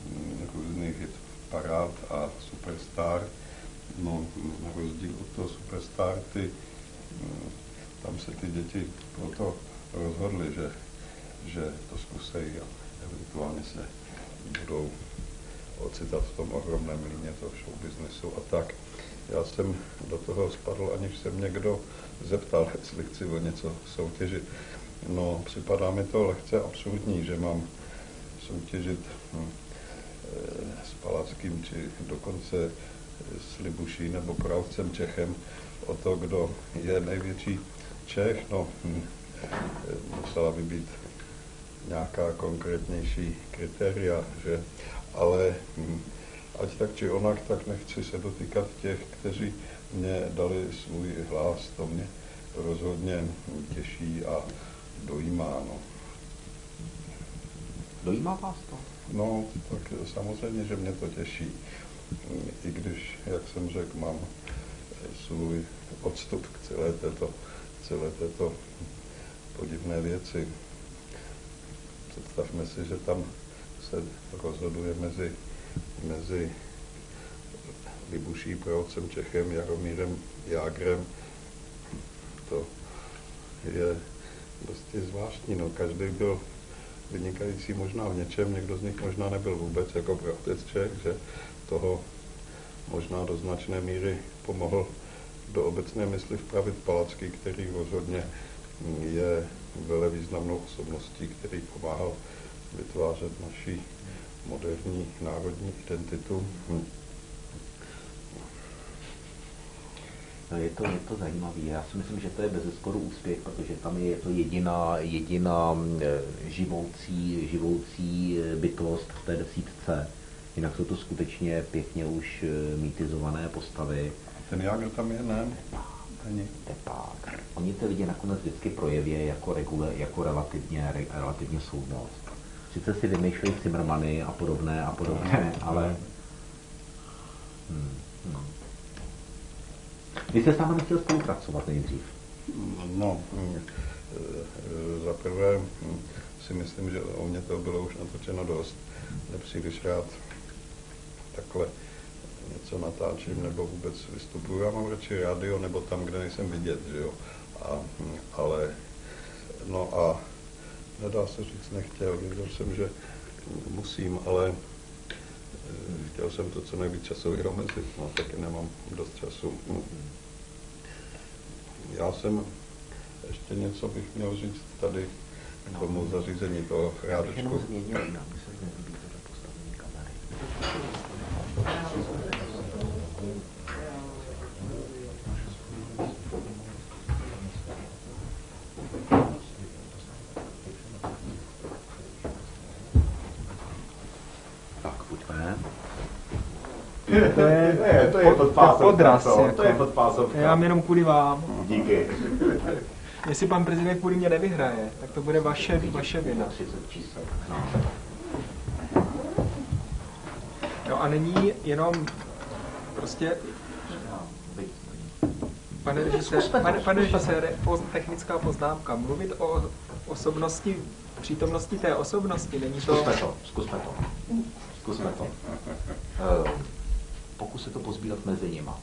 hm, různých hit parád a superstar. No, na rozdíl od toho superstar, ty, hm, tam se ty děti proto rozhodly, že, že to zkusejí a eventuálně se budou ocitat v tom ohromném líně toho show businessu a tak. Já jsem do toho spadl, aniž se mě kdo zeptal, jestli chci o něco soutěžit. No, připadá mi to lehce absurdní, že mám soutěžit eh, s Palackým, či dokonce s Libuší nebo Kravcem Čechem o to, kdo je největší Čech. No, hm, eh, musela by být nějaká konkrétnější kritéria, že? Ale hm, ať tak či onak, tak nechci se dotýkat těch, kteří mě dali svůj hlas. To mě rozhodně těší a dojímá. No. Dojímá vás to? No, tak samozřejmě, že mě to těší. I když, jak jsem řekl, mám svůj odstup k celé této, celé této podivné věci. Představme si, že tam se rozhoduje mezi, mezi Libuší prorocem Čechem, Jaromírem Jágrem. To je dosti zvláštní. No. Každý byl vynikající možná v něčem, někdo z nich možná nebyl vůbec jako pravotec Čech, že toho možná do značné míry pomohl do obecné mysli vpravit Palacký, který rozhodně je vele významnou osobností, který pomáhal vytvářet naší moderní národní identitu. No je to, je to zajímavé. Já si myslím, že to je bez zesporu úspěch, protože tam je to jediná, jediná e, živoucí, živoucí e, bytost v té desítce. Jinak jsou to skutečně pěkně už e, mýtizované postavy. Ten Jágr tam je, ne? Není. Tepák. Oni ty lidi nakonec vždycky projeví jako, regule, jako relativně, re, relativně soudnost. Sice si vymýšlejí Zimmermany a podobné a podobné, ale... Hmm, hmm. Vy jste s námi nechtěl spolupracovat nejdřív? No, mm, e, za prvé mm, si myslím, že o mě to bylo už natočeno dost. Nepříliš rád takhle něco natáčím nebo vůbec vystupuju. Já mám radši rádio nebo tam, kde nejsem vidět, že jo. A, mm, ale, no a nedá se říct nechtěl, věděl jsem, že musím, ale chtěl jsem to co nejvíc časově omezit, no taky nemám dost času. Já jsem ještě něco bych měl říct tady k tomu zařízení toho rádečku. Tak, pojďme. To je, to je, to je podpásovka. podraz, to, jako. to je podpásovka. Já mám jenom kvůli vám. Díky. Jestli pan prezident kvůli mě nevyhraje, tak to bude vaše, vaše vina. 30 čísel. No a není jenom prostě, pane režisére, pane, pane režisére, poz, technická poznámka. Mluvit o osobnosti, přítomnosti té osobnosti, není to... Zkusme to, zkusme to. Zkusme to. Pokus se to pozbírat mezi nima.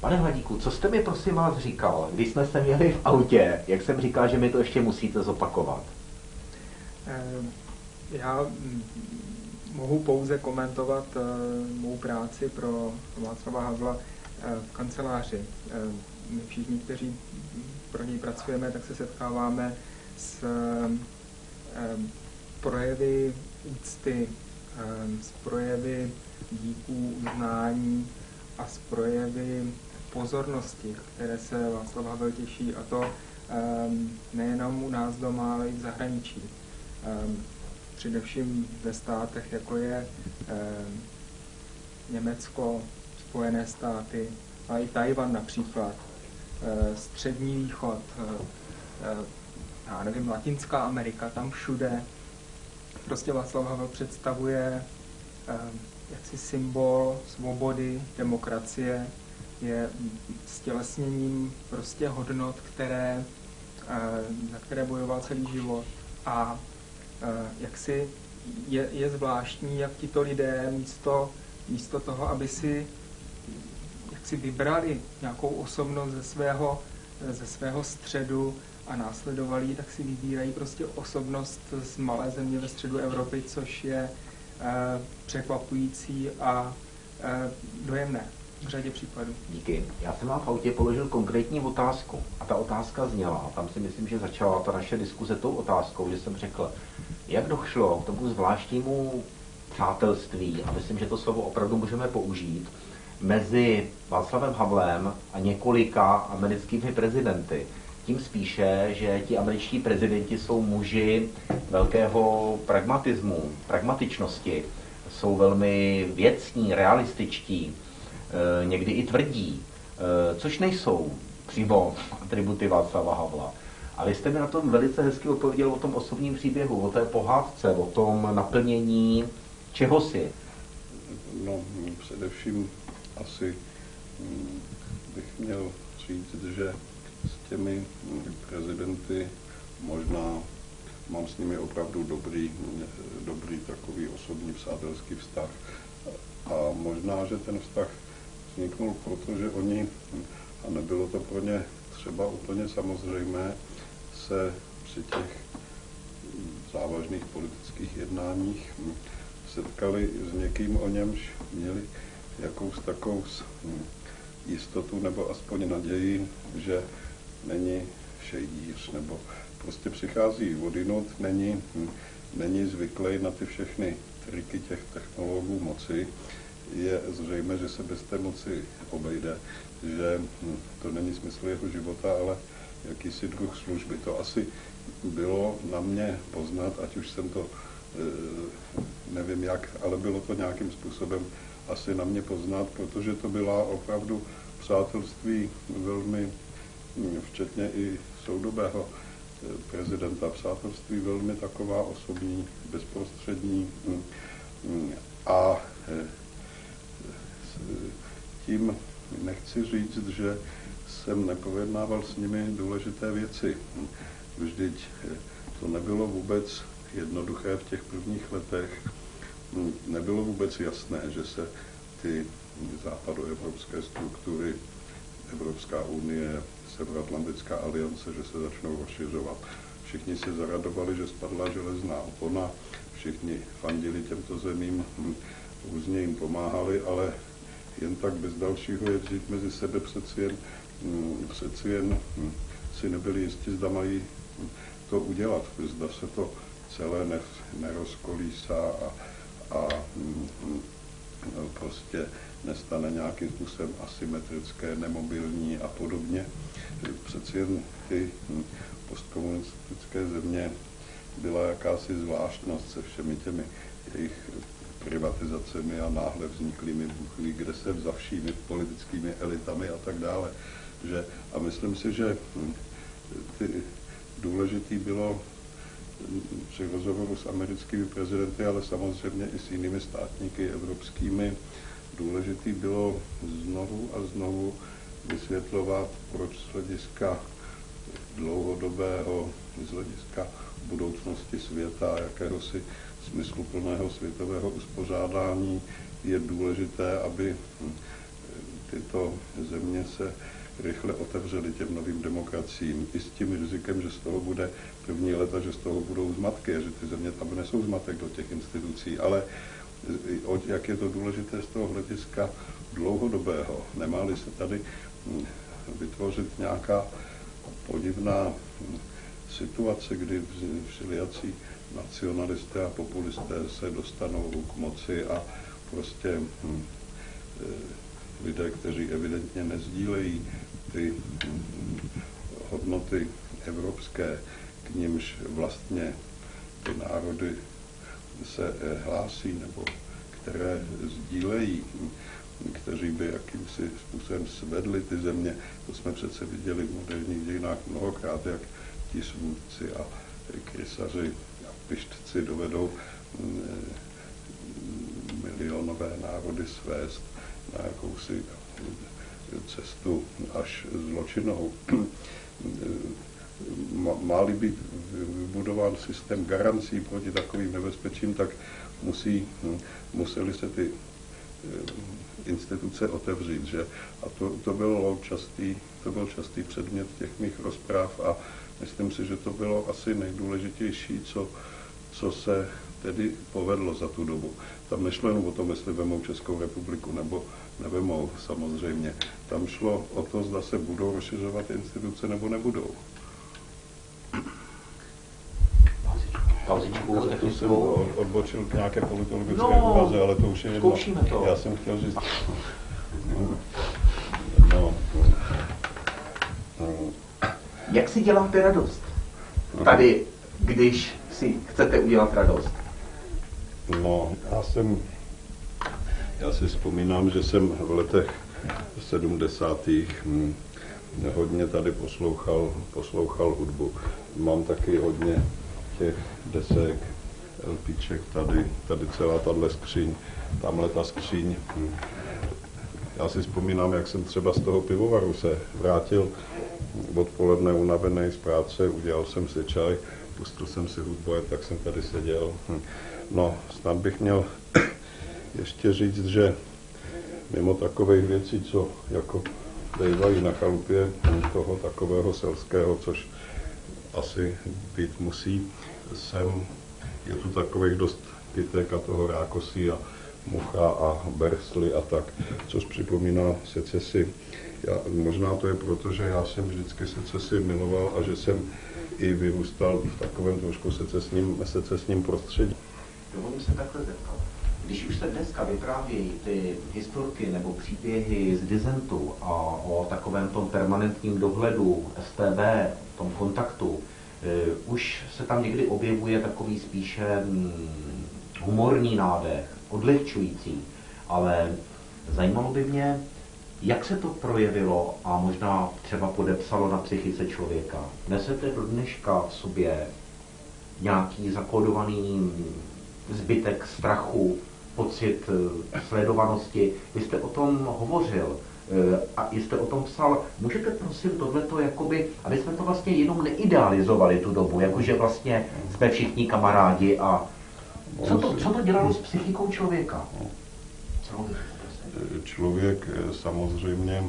Pane Hladíku, co jste mi prosím vás říkal, když jsme se měli v autě, jak jsem říkal, že mi to ještě musíte zopakovat? Eh, Já mm, mohu pouze komentovat eh, mou práci pro Václava Havla eh, v kanceláři. My všichni, kteří pro něj pracujeme, tak se setkáváme s projevy úcty, s projevy díků, uznání a s projevy pozornosti, které se Václav Havel těší, a to eh, nejenom u nás doma, ale i v zahraničí. Eh, Především ve státech, jako je eh, Německo, Spojené státy, a i Tajvan například, eh, Střední východ, eh, eh, já nevím, Latinská Amerika, tam všude prostě Václav Havel představuje jaksi symbol svobody, demokracie, je stělesněním prostě hodnot, které, za které bojoval celý život. A eh, jaksi je, je zvláštní, jak tito lidé místo, místo toho, aby si jak si vybrali nějakou osobnost ze svého, ze svého středu a následovali tak si vybírají prostě osobnost z malé země ve středu Evropy, což je překvapující a eh, dojemné v řadě případů. Díky. Já jsem vám v autě položil konkrétní otázku a ta otázka zněla, a tam si myslím, že začala ta naše diskuze tou otázkou, že jsem řekl, jak došlo k tomu zvláštnímu přátelství, a myslím, že to slovo opravdu můžeme použít, mezi Václavem Havlem a několika americkými prezidenty. Tím spíše, že ti američtí prezidenti jsou muži velkého pragmatismu, pragmatičnosti. jsou velmi věcní, realističtí, eh, někdy i tvrdí, eh, což nejsou přímo atributy Václava Havla. Ale jste mi na tom velice hezky odpověděl o tom osobním příběhu, o té pohádce, o tom naplnění čeho si. No, především asi mm, bych měl říct, že s těmi prezidenty možná mám s nimi opravdu dobrý, dobrý takový osobní přátelský vztah. A možná, že ten vztah vzniknul, protože oni, a nebylo to pro ně třeba úplně samozřejmé, se při těch závažných politických jednáních setkali s někým, o němž měli jakous takovou jistotu nebo aspoň naději, že není šejdíř, nebo prostě přichází vodinut, není, není zvyklý na ty všechny triky těch technologů moci, je zřejmé, že se bez té moci obejde, že to není smysl jeho života, ale jakýsi druh služby. To asi bylo na mě poznat, ať už jsem to eh, nevím jak, ale bylo to nějakým způsobem asi na mě poznat, protože to byla opravdu přátelství velmi, hm, včetně i soudobého eh, prezidenta, přátelství velmi taková osobní, bezprostřední hm, hm, a eh, tím nechci říct, že jsem nepojednával s nimi důležité věci. Vždyť eh, to nebylo vůbec jednoduché v těch prvních letech. Nebylo vůbec jasné, že se ty západoevropské struktury, Evropská unie, Severoatlantická aliance, že se začnou rozšiřovat. Všichni si zaradovali, že spadla železná opona, všichni fandili těmto zemím, hm, různě jim pomáhali, ale jen tak bez dalšího je vzít mezi sebe přeci jen, hm, přeci jen hm, si nebyli jistí, zda mají to udělat, zda se to celé nerozkolísá a, a prostě nestane nějakým způsobem asymetrické, nemobilní a podobně. Přeci jen ty postkomunistické země byla jakási zvláštnost se všemi těmi jejich privatizacemi a náhle vzniklými buchly, kde se vzavšími politickými elitami a tak dále. Že, a myslím si, že ty, důležitý bylo při rozhovoru s americkými prezidenty, ale samozřejmě i s jinými státníky evropskými, důležitý bylo znovu a znovu vysvětlovat, proč z hlediska dlouhodobého, z hlediska budoucnosti světa, jakéhosi smysluplného světového uspořádání je důležité, aby tyto země se rychle otevřeli těm novým demokraciím. I s tím rizikem, že z toho bude první leta, že z toho budou zmatky že ty země tam nesou zmatek do těch institucí, ale jak je to důležité z toho hlediska dlouhodobého. Nemá-li se tady hm, vytvořit nějaká podivná hm, situace, kdy všelijací nacionalisté a populisté se dostanou k moci a prostě hm, e, lidé, kteří evidentně nezdílejí ty hodnoty evropské, k nimž vlastně ty národy se eh, hlásí nebo které sdílejí, kteří by jakýmsi způsobem svedli ty země. To jsme přece viděli v moderních dějinách mnohokrát, jak ti svůdci a krysaři a pištci dovedou mm, milionové národy svést na jakousi cestu až zločinou. Má-li být vybudován systém garancí proti takovým nebezpečím, tak musí, museli se ty eh, instituce otevřít. Že? A to, to, bylo častý, to byl častý předmět těch mých rozpráv a myslím si, že to bylo asi nejdůležitější, co, co se tedy povedlo za tu dobu. Tam nešlo jenom o tom, jestli vemou Českou republiku nebo nevemou samozřejmě. Tam šlo o to, zda se budou rozšiřovat instituce nebo nebudou. Pauzičku, to jsem odbočil k nějaké politologické no, úvaze, ale to už je jedno. to. Já jsem chtěl říct... No, no. Jak si děláte radost? Tady, když si chcete udělat radost. No, já jsem Já si vzpomínám, že jsem v letech 70. hm, hodně tady poslouchal, poslouchal hudbu. Mám taky hodně těch desek, LPček tady, tady celá tahle skříň, tamhle ta skříň. Já si vzpomínám, jak jsem třeba z toho pivovaru se vrátil odpoledne unavený z práce, udělal jsem si čaj, pustil jsem si hudbu, tak jsem tady seděl. Hm. No, snad bych měl ještě říct, že mimo takových věcí, co jako bývají na chalupě toho takového selského, což asi být musí, jsem, je tu takových dost kytek a toho rákosí a mucha a bersly a tak, což připomíná secesi. Já, možná to je proto, že já jsem vždycky secesi miloval a že jsem i vyrůstal v takovém trošku secesním, secesním prostředí. Dovolím se takhle zeptat. Když už se dneska vyprávějí ty historky nebo příběhy z dizentu a o takovém tom permanentním dohledu STB, tom kontaktu, už se tam někdy objevuje takový spíše mm, humorní nádech, odlehčující, ale zajímalo by mě, jak se to projevilo a možná třeba podepsalo na psychice člověka. Nesete do dneška v sobě nějaký zakódovaný zbytek strachu, pocit eh, sledovanosti. Vy jste o tom hovořil eh, a jste o tom psal. Můžete prosím tohleto, jakoby, aby jsme to vlastně jenom neidealizovali tu dobu, jakože vlastně jsme všichni kamarádi a co to, co to dělalo s psychikou člověka? Člověk eh, samozřejmě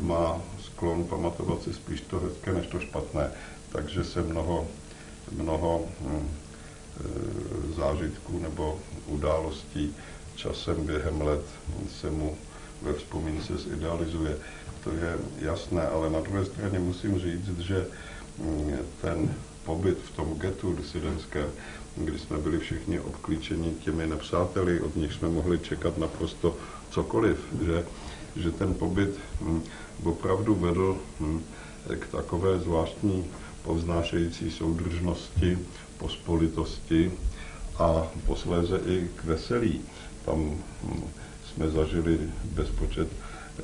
má sklon pamatovat si spíš to hezké, než to špatné. Takže se mnoho, mnoho hm, eh, zážitků nebo událostí časem během let se mu ve vzpomínce zidealizuje. To je jasné, ale na druhé straně musím říct, že hm, ten pobyt v tom getu disidentském, kdy jsme byli všichni obklíčeni těmi nepřáteli, od nich jsme mohli čekat naprosto cokoliv, že, že ten pobyt hm, opravdu vedl hm, k takové zvláštní povznášející soudržnosti, pospolitosti a posléze i k veselí. Tam jsme zažili bezpočet eh,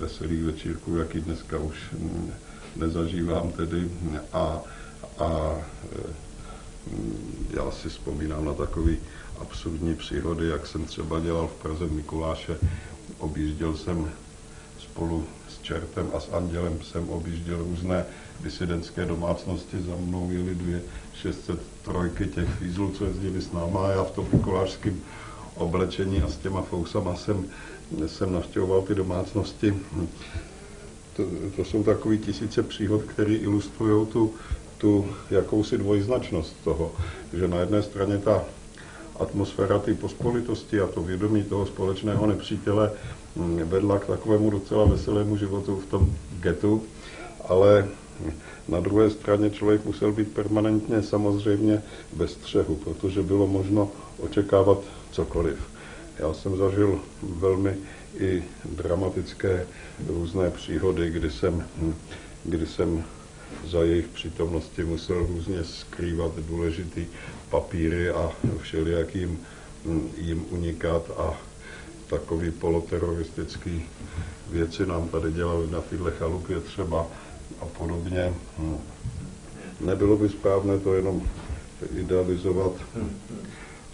veselých večírků, jaký dneska už hm, nezažívám tedy. A, a eh, já si vzpomínám na takový absurdní příhody, jak jsem třeba dělal v Praze Mikuláše. Objížděl jsem spolu s Čertem a s Andělem jsem objížděl různé disidentské domácnosti. Za mnou jeli dvě 603 těch fízlů, co jezdili s náma a já v tom mikulášském oblečení a s těma fousama jsem, jsem navštěvoval ty domácnosti. To, to jsou takové tisíce příhod, které ilustrují tu, tu jakousi dvojznačnost toho, že na jedné straně ta atmosféra té pospolitosti a to vědomí toho společného nepřítele mm, vedla k takovému docela veselému životu v tom getu, ale na druhé straně člověk musel být permanentně samozřejmě bez střehu, protože bylo možno očekávat cokoliv. Já jsem zažil velmi i dramatické různé příhody, kdy jsem, kdy jsem za jejich přítomnosti musel různě skrývat důležitý papíry a všelijakým jim unikat a takový poloteroristický věci nám tady dělali na téhle chalupě třeba a podobně. Nebylo by správné to jenom idealizovat.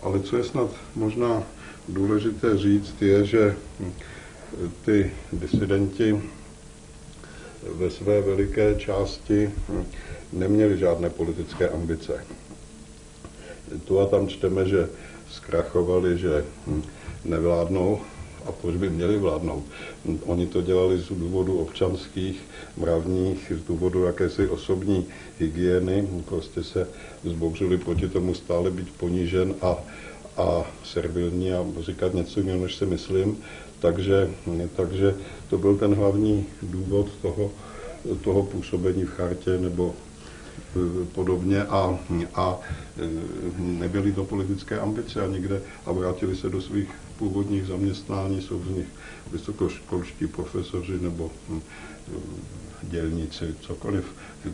Ale co je snad možná důležité říct, je, že ty disidenti ve své veliké části neměli žádné politické ambice. Tu a tam čteme, že zkrachovali, že nevládnou a proč by měli vládnout. Oni to dělali z důvodu občanských, mravních, z důvodu jakési osobní hygieny, prostě se zbouřili proti tomu stále být ponížen a, a servilní a říkat něco jiného, než si myslím. Takže, takže to byl ten hlavní důvod toho, toho působení v chartě nebo podobně a, a nebyly to politické ambice a nikde a vrátili se do svých původních zaměstnání, jsou z nich vysokoškolští profesoři nebo hm, dělníci, cokoliv,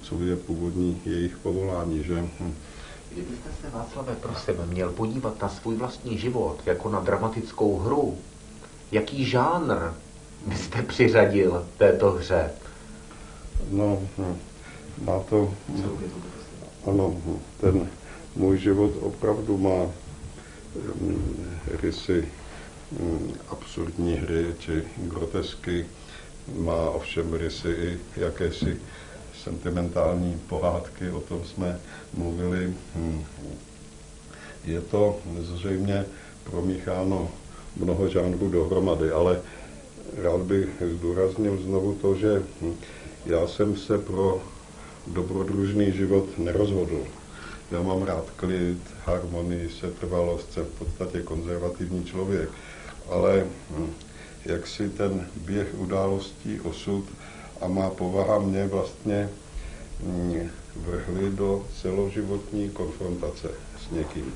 co je původní jejich povolání, že? Hm. Kdybyste se, Václave, prosím, měl podívat na svůj vlastní život jako na dramatickou hru, Jaký žánr byste přiřadil této hře? No, hm, má to, ano, ten můj život opravdu má hm, rysy hm, absurdní hry či grotesky, má ovšem rysy i jakési sentimentální pohádky, o tom jsme mluvili. Hm. Je to zřejmě promícháno mnoho žánrů dohromady, ale rád bych zdůraznil znovu to, že já jsem se pro dobrodružný život nerozhodl. Já mám rád klid, harmonii, setrvalost, jsem v podstatě konzervativní člověk, ale hm, jak si ten běh událostí, osud a má povaha mě vlastně hm, vrhly do celoživotní konfrontace s někým.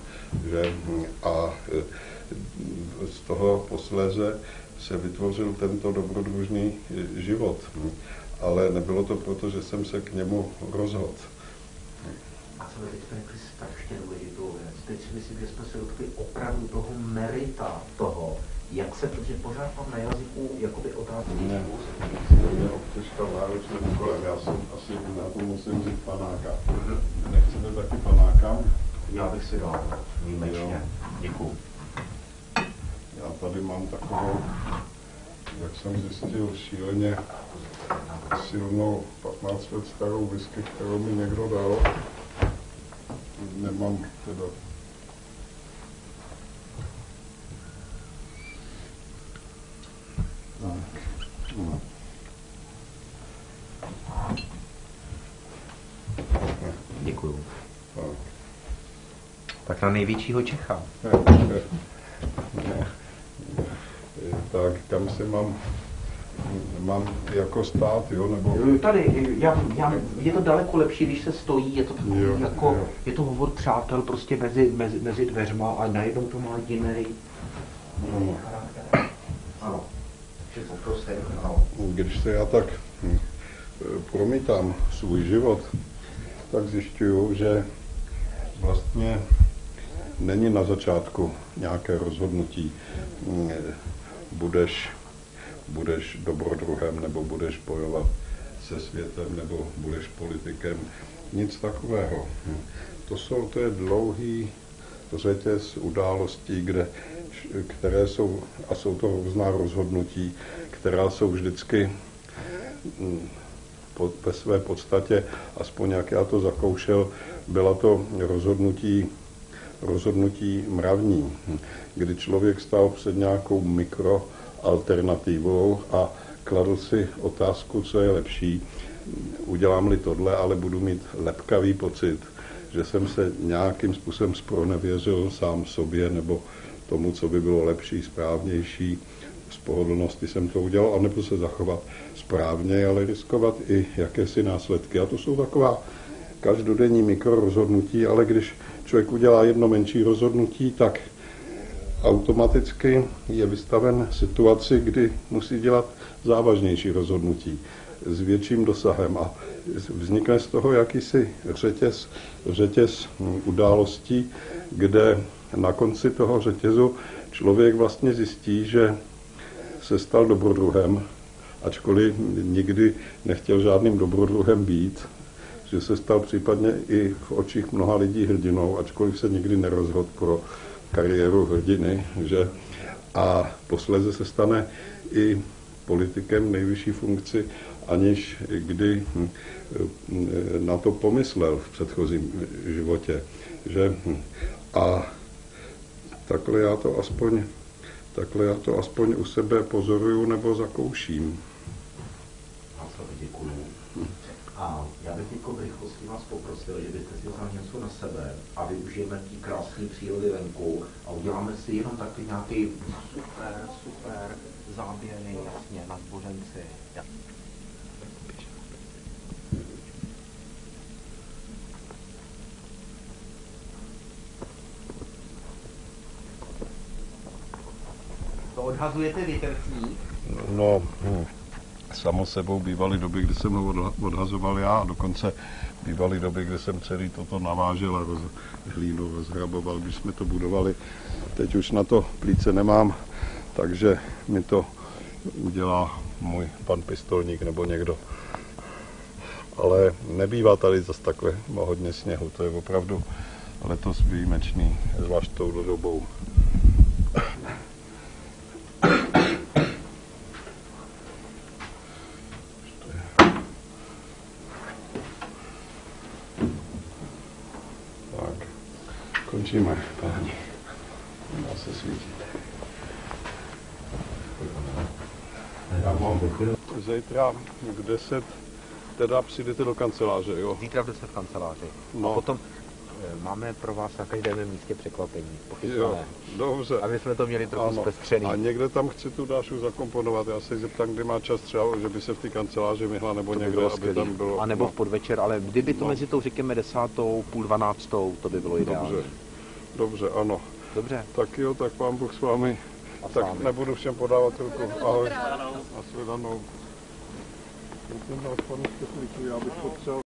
Že, hm, a e, z toho posléze se vytvořil tento dobrodružný e, život. Ale nebylo to proto, že jsem se k němu rozhodl. A co teď řekli strašně důležitou věc. Teď si myslím, že jsme se dotkli opravdu toho merita toho, jak se, protože pořád mám na jazyku jakoby otázky. Ne, mě obtěžka váročním úkolem. Já jsem asi na to musím říct panáka. Nechcete taky panáka? Já bych si dal výjimečně. Děkuju. Já tady mám takovou, jak jsem zjistil, šíleně silnou 15 let starou whisky, kterou mi někdo dal. Nemám teda Tak. No. Děkuju. Tak. Tak na největšího Čecha. tak kam se mám, mám jako stát, jo, nebo... Tady, já, já, je to daleko lepší, když se stojí, je to takový, Jo, jako, jo. je to hovor přátel prostě mezi, mezi, mezi dveřma a najednou to má jiný No. charakter. Ano. Takže to prostě, ano. Když se já tak hm, promítám svůj život, tak zjišťuju, že vlastně není na začátku nějaké rozhodnutí, hm, budeš, budeš dobrodruhem, nebo budeš bojovat se světem, nebo budeš politikem. Nic takového. Hm. To, jsou, to je dlouhý řetěz událostí, kde, které jsou, a jsou to různá rozhodnutí, která jsou vždycky mm, po, ve své podstatě, aspoň jak já to zakoušel, byla to rozhodnutí, rozhodnutí mravní, kdy člověk stál před nějakou mikroalternativou a kladl si otázku, co je lepší. Udělám-li tohle, ale budu mít lepkavý pocit, že jsem se nějakým způsobem spronevěřil sám sobě nebo tomu, co by bylo lepší, správnější. Z pohodlnosti jsem to udělal, anebo se zachovat správně, ale riskovat i jakési následky. A to jsou taková každodenní mikrorozhodnutí, ale když člověk udělá jedno menší rozhodnutí, tak automaticky je vystaven situaci, kdy musí dělat závažnější rozhodnutí s větším dosahem a vznikne z toho jakýsi řetěz, řetěz událostí, kde na konci toho řetězu člověk vlastně zjistí, že se stal dobrodruhem, ačkoliv nikdy nechtěl žádným dobrodruhem být, že se stal případně i v očích mnoha lidí hrdinou, ačkoliv se nikdy nerozhodl pro kariéru hrdiny, že a posléze se stane i politikem nejvyšší funkci, aniž kdy hm, na to pomyslel v předchozím životě. Že, hm, a takhle já to aspoň, takhle já to aspoň u sebe pozoruju nebo zakouším. Václav, děkuju. A já bych teď v rychlosti vás poprosil, že byste si vzali něco na sebe a využijeme té krásné přírody venku a uděláme si jenom taky nějaký super, super záběry, jasně, na zboženci. Ja. Odhazujete větrcník? No, hm, samo sebou bývaly doby, kdy jsem ho odha- odhazoval já, a dokonce bývaly doby, kdy jsem celý toto navážel a roz, hlínu rozhraboval, když jsme to budovali. Teď už na to plíce nemám, takže mi to udělá můj pan pistolník nebo někdo. Ale nebývá tady zase takhle hodně sněhu, to je opravdu letos výjimečný, zvlášť touhle dobou. Tak, končíme, páni. Dá se svítit. Já mám zítra v 10, teda přijdete do kanceláře, jo? Zítra v 10 v kanceláři. No. A potom eh, máme pro vás na každém místě překvapení. Jo, Pochystané. dobře. Aby jsme to měli trochu zpestřený. A někde tam chci tu Dášu zakomponovat. Já se jí zeptám, kdy má čas třeba, že by se v té kanceláři myhla, nebo To by někde, bylo aby skvělý. tam bylo. A nebo no, v podvečer, ale kdyby to No. mezi tou, řekněme, desátou, půl dvanáctou, to by bylo ideální. Dobře, dobře, ano. Dobře. Tak jo, tak pán Bůh s vámi. A s tak nebudu všem podávat ruku. Ahoj. A shledanou. Já bych potřeboval